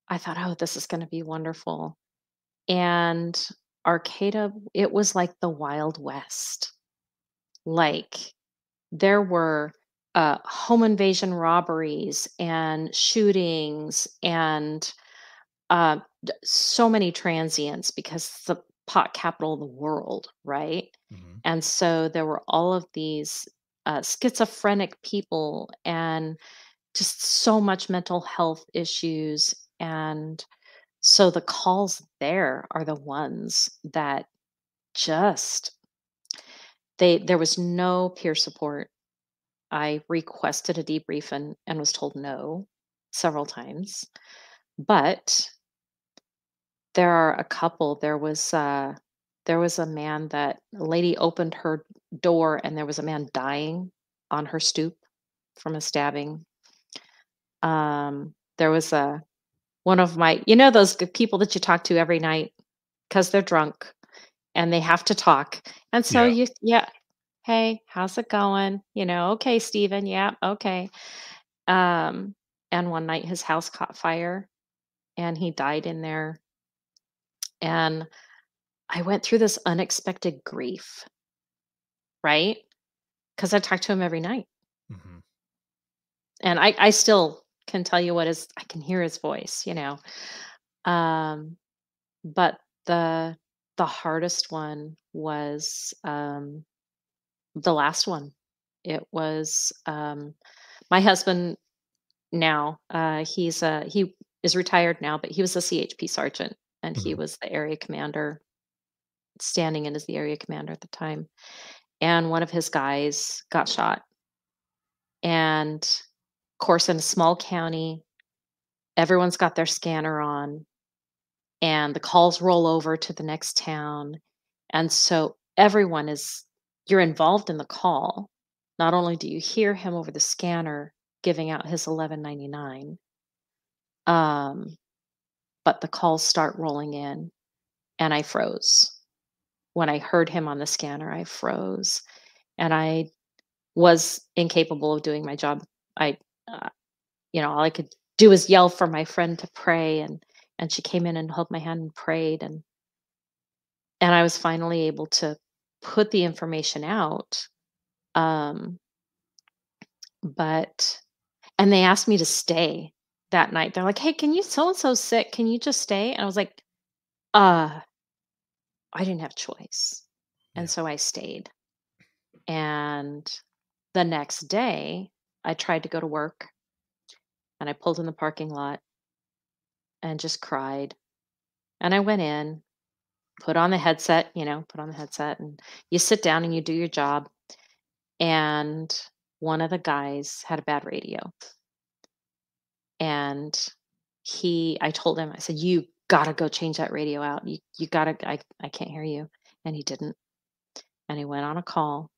I thought, oh, this is going to be wonderful. And Arcata, it was like the Wild West. Like there were uh, home invasion robberies and shootings and uh, so many transients because the pot capital of the world, right? Mhm. And so there were all of these uh, schizophrenic people and just so much mental health issues. And so the calls there are the ones that just they there was no peer support. I requested a debrief and, and was told no several times. But there are a couple. There was uh there was a man that a lady opened her door and there was a man dying on her stoop from a stabbing. Um there was a one of my you know those people that you talk to every night because they're drunk and they have to talk. And so yeah you yeah, hey, how's it going? You know, okay, Steven, yeah, okay. Um and one night his house caught fire and he died in there and I went through this unexpected grief right? Because I talk to him every night. hmm And I, I still can tell you what is, I can hear his voice, you know. Um, but the the hardest one was um the last one. It was um my husband now, uh he's uh he is retired now, but he was a CHP sergeant and he hmm was the area commander, standing in as the area commander at the time. And one of his guys got shot. And of course in a small county, everyone's got their scanner on and the calls roll over to the next town. And so everyone is you're involved in the call. Not only do you hear him over the scanner giving out his 1199, um, but the calls start rolling in and I froze. When I heard him on the scanner, I froze and I was incapable of doing my job. I, uh, you know, all I could do was yell for my friend to pray and and she came in and held my hand and prayed and and I was finally able to put the information out. Um, but and they asked me to stay that night. They're like, "Hey, can you so and so sick? Can you just stay?" And I was like, "Uh, I didn't have choice." And so I stayed. And the next day, I tried to go to work and I pulled in the parking lot and just cried. And I went in, put on the headset, you know, put on the headset and you sit down and you do your job. And one of the guys had a bad radio. And he I told him, I said, You gotta go change that radio out. You you gotta I, I can't hear you. And he didn't. And he went on a call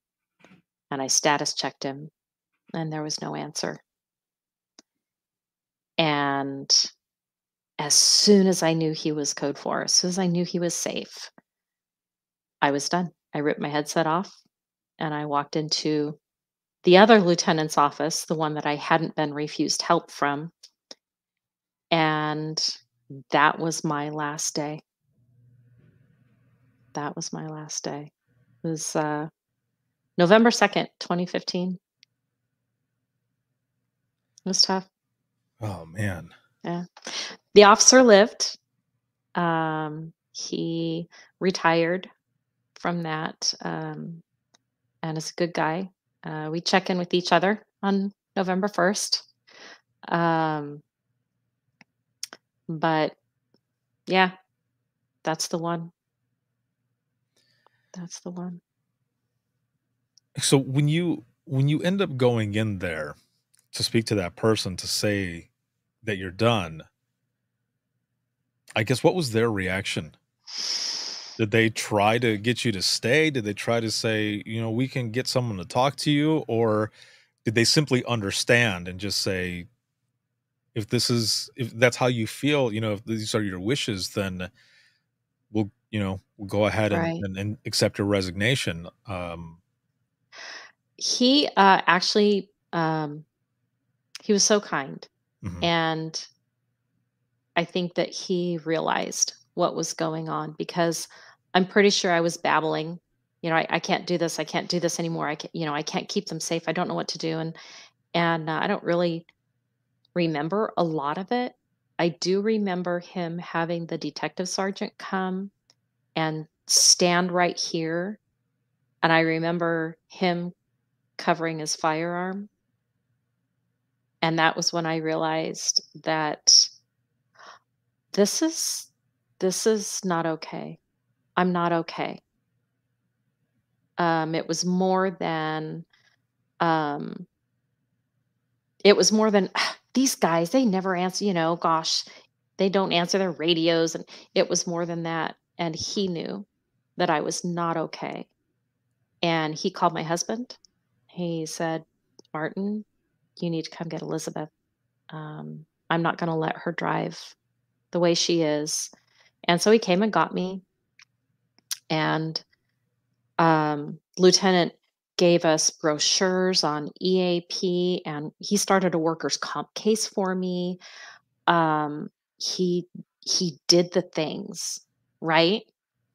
and I status checked him and there was no answer. And as soon as I knew he was code four, as soon as I knew he was safe, I was done. I ripped my headset off and I walked into the other lieutenant's office, the one that I hadn't been refused help from. And that was my last day. That was my last day. It was uh, November 2nd, 2015. It was tough. Oh man. Yeah. The officer lived. Um, he retired from that um, and is a good guy. Uh, we check in with each other on November 1st. Um, but yeah, that's the one. That's the one. So when you when you end up going in there to speak to that person to say that you're done, I guess what was their reaction? Did they try to get you to stay? Did they try to say, you know, we can get someone to talk to you? Or did they simply understand and just say, if this is, if that's how you feel, you know, if these are your wishes, then we'll, you know, we'll go ahead and, Right. and, and accept your resignation. Um, He uh, actually, um, he was so kind. mhm, And I think that he realized what was going on because I'm pretty sure I was babbling. You know, I, I can't do this. I can't do this anymore. I can't, you know, I can't keep them safe. I don't know what to do. And and uh, I don't really remember a lot of it. I do remember him having the detective sergeant come and stand right here. And I remember him covering his firearm. And that was when I realized that this is this is not okay. I'm not okay. Um, it was more than um, it was more than these guys. They never answer. You know, gosh, they don't answer their radios, and it was more than that. And he knew that I was not okay. And he called my husband. He said, "Martin, you need to come get Elizabeth. Um, I'm not going to let her drive the way she is." And so he came and got me. And um, Lieutenant gave us brochures on EAP, and he started a workers' comp case for me. Um, he he did the things right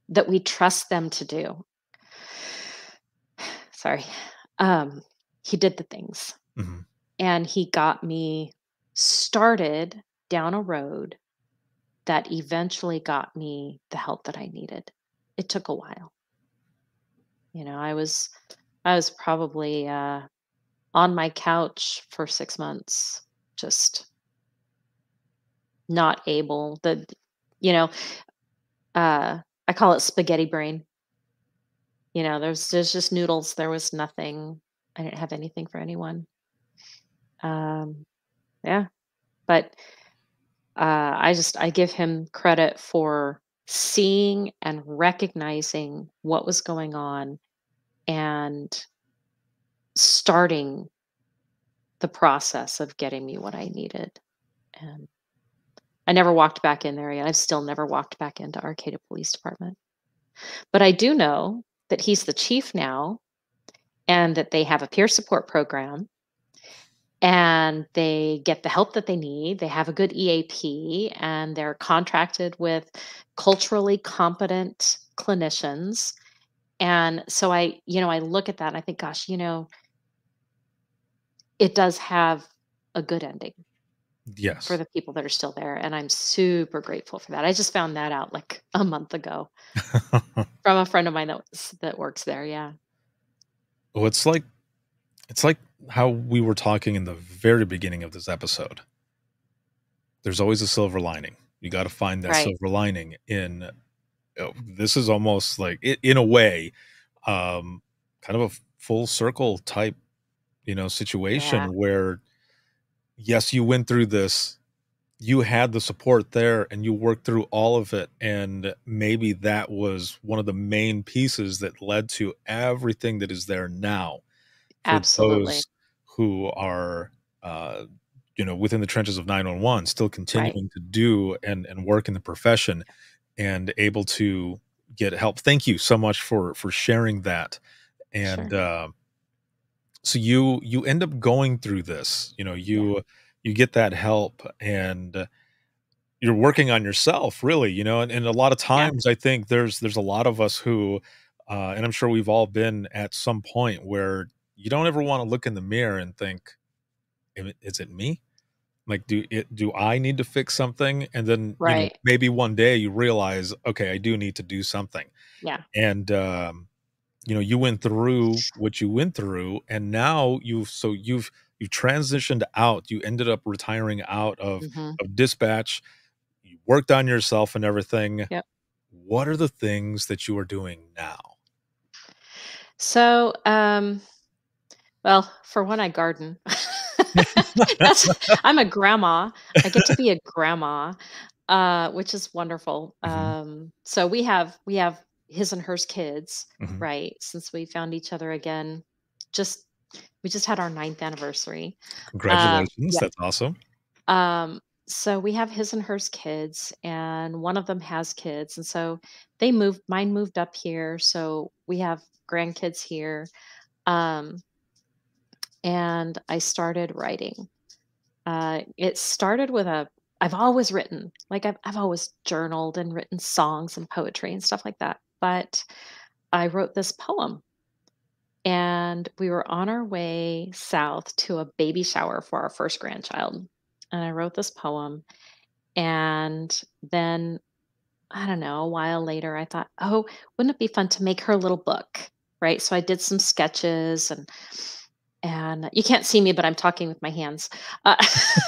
that we trust them to do. sorry. Um, he did the things Mhm. and he got me started down a road that eventually got me the help that I needed. It took a while. You know, I was I was probably uh on my couch for 6 months just not able the you know, uh I call it spaghetti brain. You know, there's there's just noodles. There was nothing. I didn't have anything for anyone. Um yeah, but uh I just I give him credit for seeing and recognizing what was going on and starting the process of getting me what I needed. And I never walked back in there, and I've still never walked back into Arcata Police Department. But I do know that he's the chief now and that they have a peer support program and they get the help that they need. They have a good EAP and they're contracted with culturally competent clinicians. And so I, you know, I look at that and I think, gosh, you know, it does have a good ending Yes. for the people that are still there. And I'm super grateful for that. I just found that out like a month ago from a friend of mine that was, that works there. Yeah. well, it's like it's like how we were talking in the very beginning of this episode. There's always a silver lining. You got to find that Right. silver lining in uh, this is almost like in a way um kind of a full circle type, you know, situation Yeah. where yes, you went through this you had the support there and you worked through all of it and maybe that was one of the main pieces that led to everything that is there now for Absolutely. those who are uh you know within the trenches of 911 still Right. continuing to do and and work in the profession and able to get help thank you so much for for sharing that and Sure. uh so you you end up going through this you know Yeah. you you get that help and you're working on yourself really you know and, and a lot of Yeah. times i think there's there's a lot of us who uh and i'm sure we've all been at some point where you don't ever want to look in the mirror and think is it me? Like do it do i need to fix something? And then you know maybe one day you realize okay i do need to do something. Yeah. and um you know you went through what you went through and now you've so you've you transitioned out. You ended up retiring out of hmm of dispatch. You worked on yourself and everything. Yep. what are the things that you are doing now? So, um, well, for one, I garden. I'm a grandma. I get to be a grandma, uh, which is wonderful. Mhm, Um, so we have we have his and hers kids, mhm. right? Since we found each other again, just we just had our ninth anniversary. Um, congratulations yeah. that's awesome Um, so we have his and hers kids, and one of them has kids, and so they moved. Mine moved up here, so we have grandkids here. Um, and I started writing. Uh, it started with a. I've always written, like I've I've always journaled and written songs and poetry and stuff like that. But I wrote this poem, and we were on our way south to a baby shower for our first grandchild. And I wrote this poem, and then I don't know, a while later, I thought, oh, wouldn't it be fun to make her a little book? Right. So I did some sketches and and you can't see me, but I'm talking with my hands. Uh,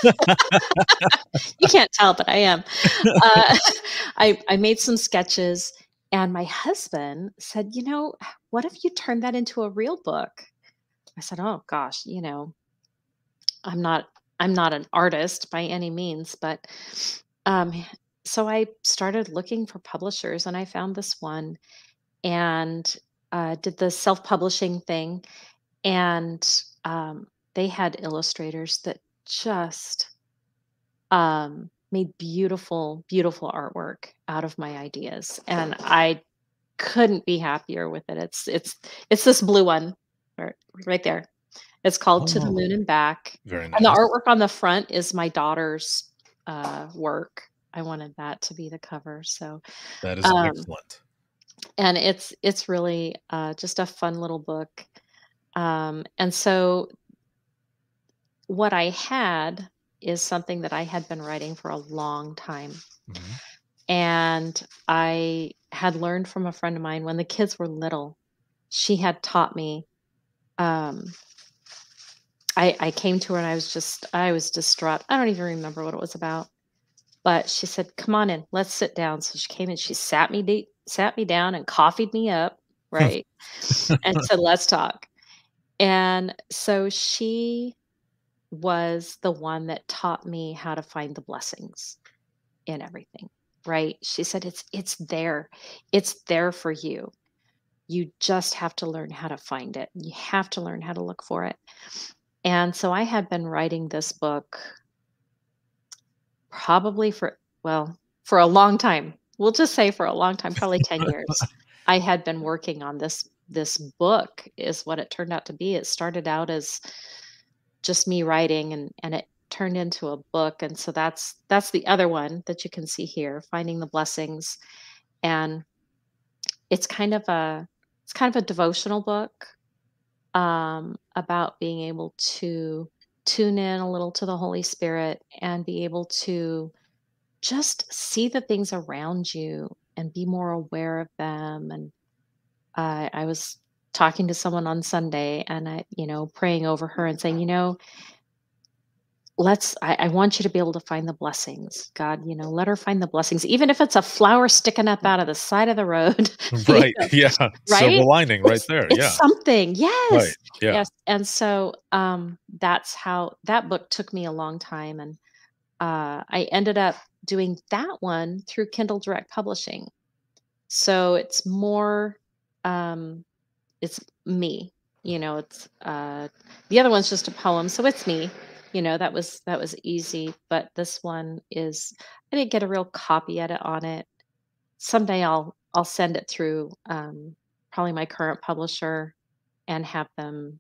you can't tell, but I am. Uh, I I made some sketches, and my husband said, you know, what if you turn that into a real book? I said, oh gosh, you know, I'm not I'm not an artist by any means, but um, so I started looking for publishers, and I found this one, and uh, did the self-publishing thing, and um, they had illustrators that just um, made beautiful, beautiful artwork out of my ideas, and I couldn't be happier with it. It's it's it's this blue one, right, right there. It's called To the oh Moon and Back, very and the artwork on the front is my daughter's uh, work. I wanted that to be the cover, so that is um, excellent and it's it's really uh, just a fun little book. Um, and so what I had is something that I had been writing for a long time. Mhm. And I had learned from a friend of mine when the kids were little, she had taught me um I I came to her and I was just I was distraught. I don't even remember what it was about. But she said, "Come on in. Let's sit down." So she came and she sat me de- sat me down and coffeed me up, right? and said, "Let's talk." And so she was the one that taught me how to find the blessings in everything, right? She said it's it's there. It's there for you. You just have to learn how to find it. You have to learn how to look for it. And so I had been writing this book probably for well, for a long time. We'll just say for a long time, probably 10 years. I had been working on this this book is what it turned out to be. It started out as just me writing and and it turned into a book and so that's that's the other one that you can see here, Finding the Blessings. And it's kind of a it's kind of a devotional book um, about being able to tune in a little to the Holy Spirit and be able to just see the things around you and be more aware of them. And I I was talking to someone on Sunday and I, you know, praying over her and saying, you know, let's I, I want you to be able to find the blessings god you know let her find the blessings even if it's a flower sticking up out of the side of the road you Right. know, Yeah. right Silver lining right it's there. it's Yeah. something yes Right. Yeah. yes and so um that's how that book took me a long time and uh i ended up doing that one through kindle direct publishing so it's more um it's me you know it's uh the other one's just a poem so it's me you know that was that was easy but this one is i didn't get a real copy edit on it. Someday i'll i'll send it through um probably my current publisher and have them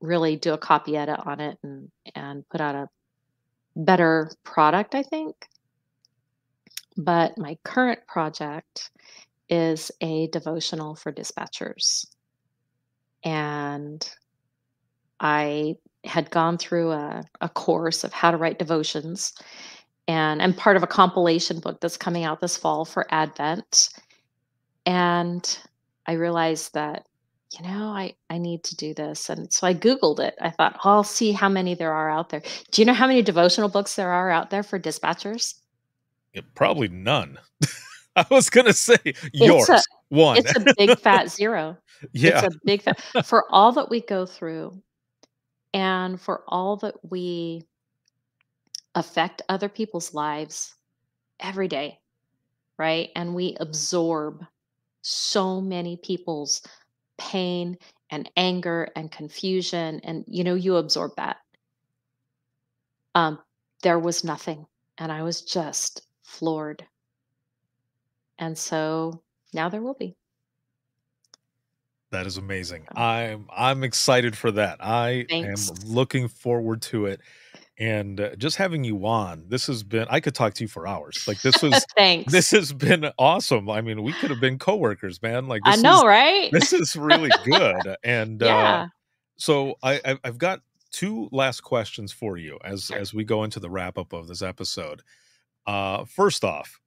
really do a copy edit on it and and put out a better product i think. But my current project is a devotional for dispatchers and I had gone through a, a course of how to write devotions, and I'm part of a compilation book that's coming out this fall for Advent. And I realized that, you know, I, I need to do this. And so I Googled it. I thought, oh, I'll see how many there are out there. Do you know how many devotional books there are out there for dispatchers? Yeah, Probably none. I was gonna say It's yours. a One. it's a big fat zero. yeah. It's a big fat for all that we go through and for all that we affect other people's lives every day, right? And we absorb so many people's pain and anger and confusion and you know you absorb that. Um there was nothing and I was just floored. And so now there will be. That is amazing. I'm I'm excited for that. I am looking forward to it. And uh, just having you on, this has been I could talk to you for hours. Like this was Thanks. this has been awesome. I mean, we could have been coworkers, man. Like I this is know, right? this is really good. And uh Yeah. so I I- I've got two last questions for you as Sure. as we go into the wrap up of this episode. Uh first off,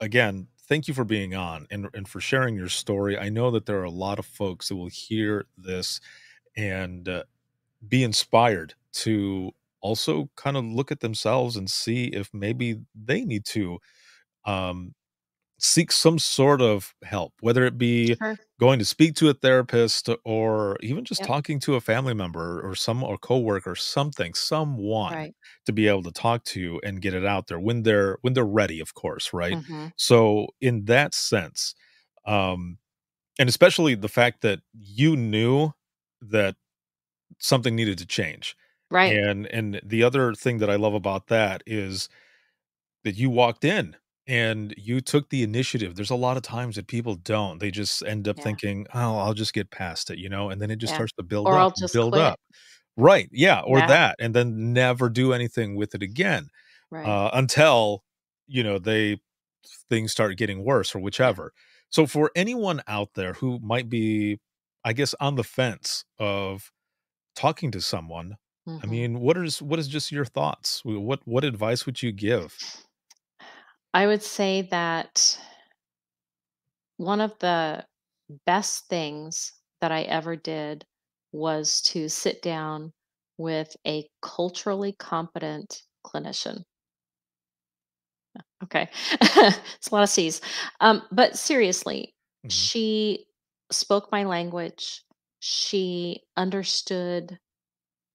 again, thank you for being on and, and for sharing your story. I know that there are a lot of folks that will hear this and uh, be inspired to also kind of look at themselves and see if maybe they need to um, seek some sort of help, whether it be Sure. going to speak to a therapist or even just Yep. talking to a family member or some or coworker, something, someone Right. to be able to talk to and get it out there when they're when they're ready, of course, right? hmm So in that sense, um, and especially the fact that you knew that something needed to change. Right. And and the other thing that I love about that is that you walked in and you took the initiative. There's a lot of times that people don't. They just end up Yeah. thinking, "Oh, I'll just get past it," you know, and then it just Yeah. starts to build Or I'll up and just build quit. up. Right. Yeah, or Yeah. that and then never do anything with it again Right. uh, until you know they things start getting worse or whichever. So for anyone out there who might be I guess, on the fence of talking to someone, I Mhm. mean, what is what is just your thoughts? What what advice would you give? I would say that one of the best things that I ever did was to sit down with a culturally competent clinician. Okay. It's a lot of C's. Um, but seriously, Mhm. she spoke my language. She understood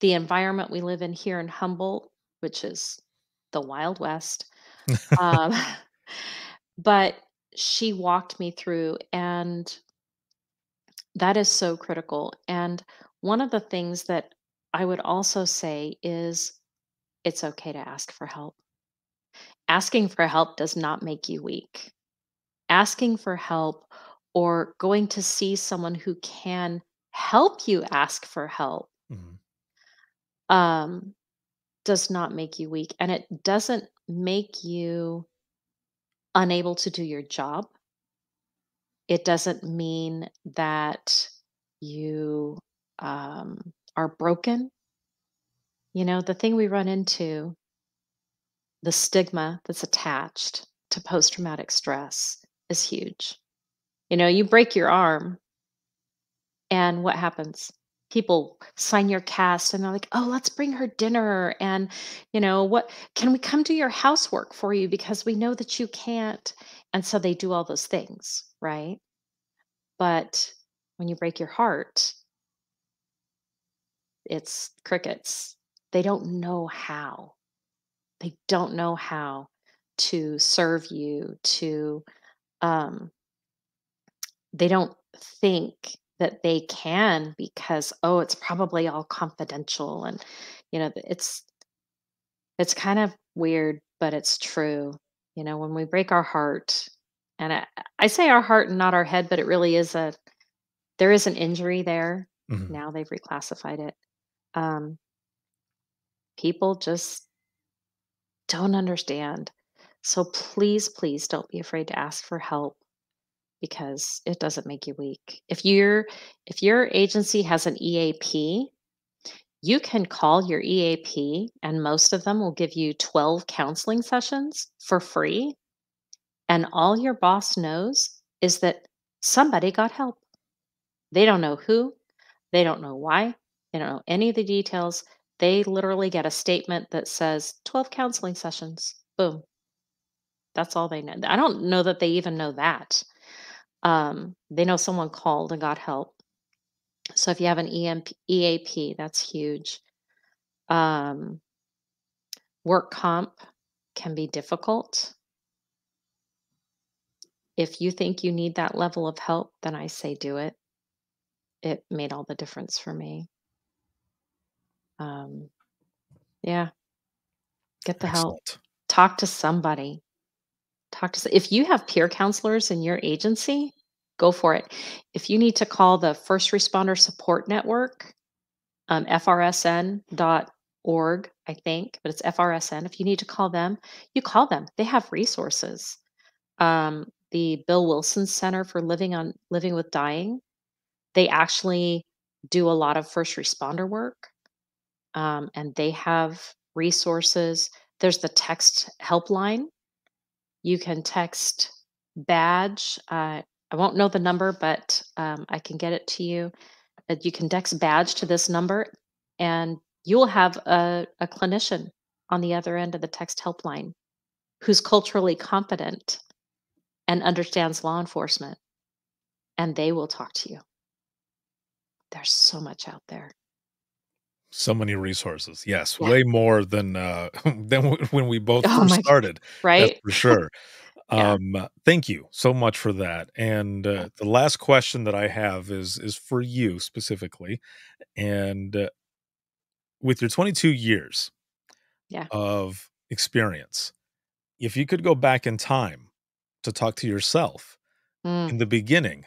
the environment we live in here in Humboldt, which is the Wild West. Um, but she walked me through, and that is so critical. And one of the things that I would also say is it's okay to ask for help. Asking for help does not make you weak. Asking for help or going to see someone who can help you ask for help Mhm. um, does not make you weak. And it doesn't make you unable to do your job. It doesn't mean that you um, are broken. You know, the thing we run into, the stigma that's attached to post traumatic stress is huge. You know, you break your arm, and what happens? People sign your cast and they're like, oh, let's bring her dinner. And, you know, what can we come do your housework for you because we know that you can't? And so they do all those things, right? But when you break your heart, it's crickets. They don't know how. They don't know how to serve you, to, um, they don't think that they can because, oh, it's probably all confidential. And, you know, it's, it's kind of weird, but it's true. You know, when we break our heart, and I, I say our heart and not our head, but it really is a, there is an injury there. Mhm. Now they've reclassified it. Um, people just don't understand. So please, please don't be afraid to ask for help because it doesn't make you weak. If your if your agency has an EAP, you can call your EAP and most of them will give you 12 counseling sessions for free and all your boss knows is that somebody got help. They don't know who, they don't know why, they don't know any of the details. They literally get a statement that says 12 counseling sessions. Boom. That's all they know. I don't know that they even know that. Um, they know someone called and got help. So if you have an EMP, EAP, that's huge. Um, work comp can be difficult. If you think you need that level of help, then I say do it. It made all the difference for me. Um, yeah, get the help. Talk to somebody. Talk to if you have peer counselors in your agency, go for it. If you need to call the First Responder Support Network, um, frsn.org, I think, but it's FRSN. If you need to call them, you call them. They have resources. Um, the Bill Wilson Center for Living on Living with Dying, they actually do a lot of first responder work, um, and they have resources. There's the text helpline. You can text badge. Uh, I won't know the number, but um, I can get it to you. You can text badge to this number, and you will have a, a clinician on the other end of the text helpline who's culturally competent and understands law enforcement, and they will talk to you. There's so much out there. So many resources. Yes, Yeah. way more than uh than when we both Oh first started. Right? for sure. Yeah. Um thank you so much for that. And uh, the last question that I have is is for you specifically. And uh, with your 22 years Yeah. of experience, if you could go back in time to talk to yourself Mm, in the beginning,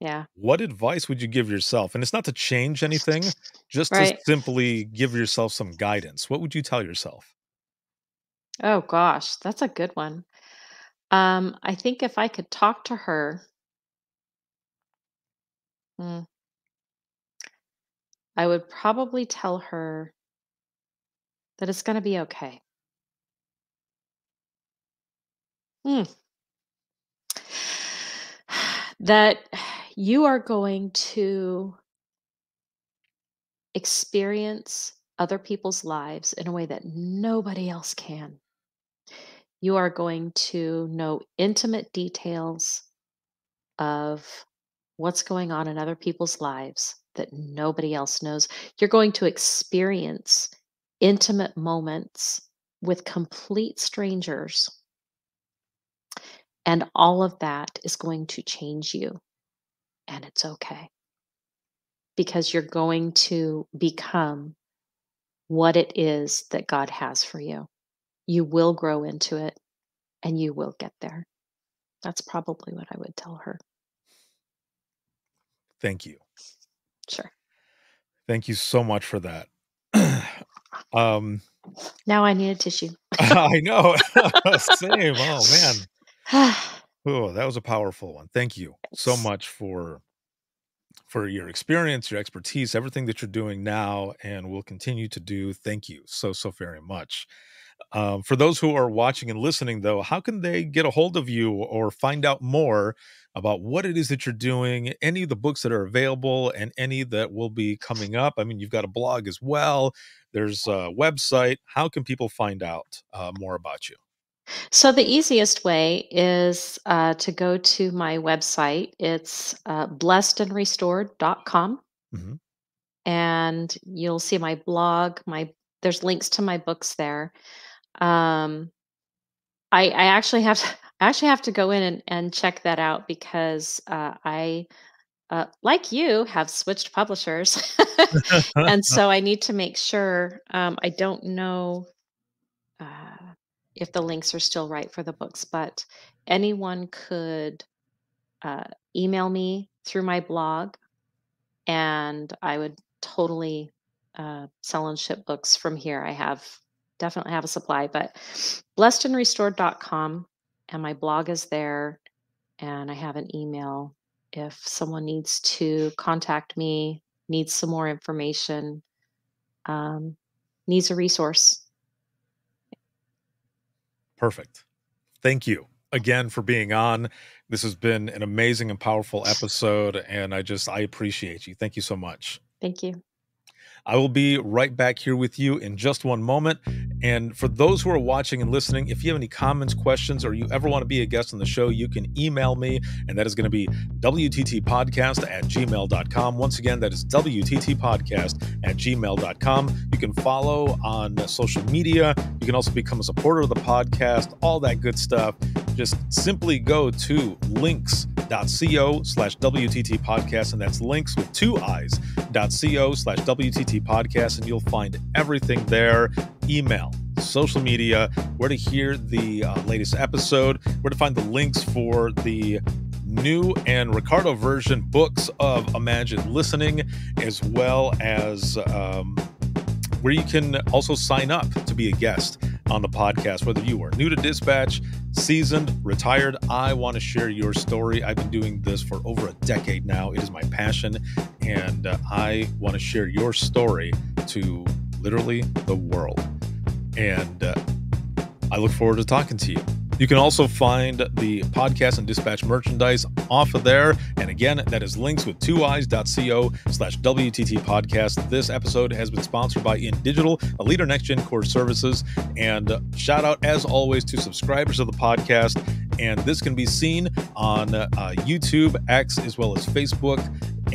yeah. what advice would you give yourself? And it's not to change anything, just to Right. simply give yourself some guidance. What would you tell yourself? Oh gosh, that's a good one. Um, I think if I could talk to her, mm, I would probably tell her that it's going to be okay. Hmm. That you are going to experience other people's lives in a way that nobody else can. You are going to know intimate details of what's going on in other people's lives that nobody else knows. You're going to experience intimate moments with complete strangers. And all of that is going to change you. And it's okay. Because you're going to become what it is that God has for you. You will grow into it and you will get there. That's probably what I would tell her. Thank you. Sure. Thank you so much for that. um now I need a tissue. I know. Same. Oh man. oh, that was a powerful one. Thank you so much for for your experience, your expertise, everything that you're doing now and will continue to do. Thank you so so very much. Um, for those who are watching and listening, though, how can they get a hold of you or find out more about what it is that you're doing, any of the books that are available, and any that will be coming up? I mean, you've got a blog as well, there's a website. How can people find out uh, more about you? So, the easiest way is uh, to go to my website. It's uh, blessedandrestored.com. Mm-hmm. And you'll see my blog, my there's links to my books there. Um, I, I actually have to, I actually have to go in and, and check that out because uh, I, uh, like you, have switched publishers, and so I need to make sure. Um, I don't know uh, if the links are still right for the books, but anyone could uh, email me through my blog, and I would totally uh, sell and ship books from here. I have definitely have a supply, but blessedandrestored.com and my blog is there and I have an email if someone needs to contact me, needs some more information, um, needs a resource. Perfect. Thank you again for being on. This has been an amazing and powerful episode, and I just I appreciate you. Thank you so much. Thank you. I will be right back here with you in just one moment. And for those who are watching and listening, if you have any comments, questions, or you ever want to be a guest on the show, you can email me, and that is going to be WTTpodcast at gmail.com. Once again, that is WTTpodcast at gmail.com. You can follow on social media. You can also become a supporter of the podcast, all that good stuff. Just simply go to links.co slash WTT podcast, and that's links with two eyes.co slash WTT podcast, and you'll find everything there. Email, social media, where to hear the uh, latest episode, where to find the links for the new and Ricardo version books of Imagine Listening, as well as um, where you can also sign up to be a guest on the podcast, whether you are new to dispatch, seasoned, retired. I want to share your story. I've been doing this for over a decade now. It is my passion, and uh, I want to share your story to literally the world. And uh, I look forward to talking to you. You can also find the podcast and dispatch merchandise off of there. And again, that is links with two eyes.co slash WTT podcast. This episode has been sponsored by INdigital, a leader next gen core services. And shout out, as always, to subscribers of the podcast. And this can be seen on uh, YouTube, X, as well as Facebook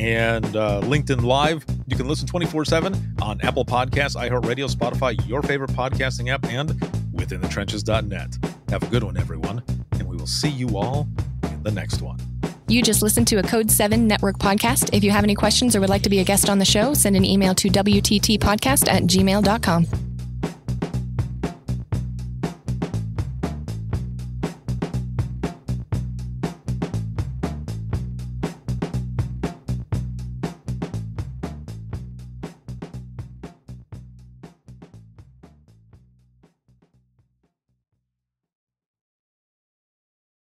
and uh, LinkedIn Live. You can listen 24 7 on Apple Podcasts, iHeartRadio, Spotify, your favorite podcasting app, and withinthetrenches.net. Have a good one, everyone, and we will see you all in the next one. You just listened to a Code 7 Network podcast. If you have any questions or would like to be a guest on the show, send an email to WTTpodcast at gmail.com.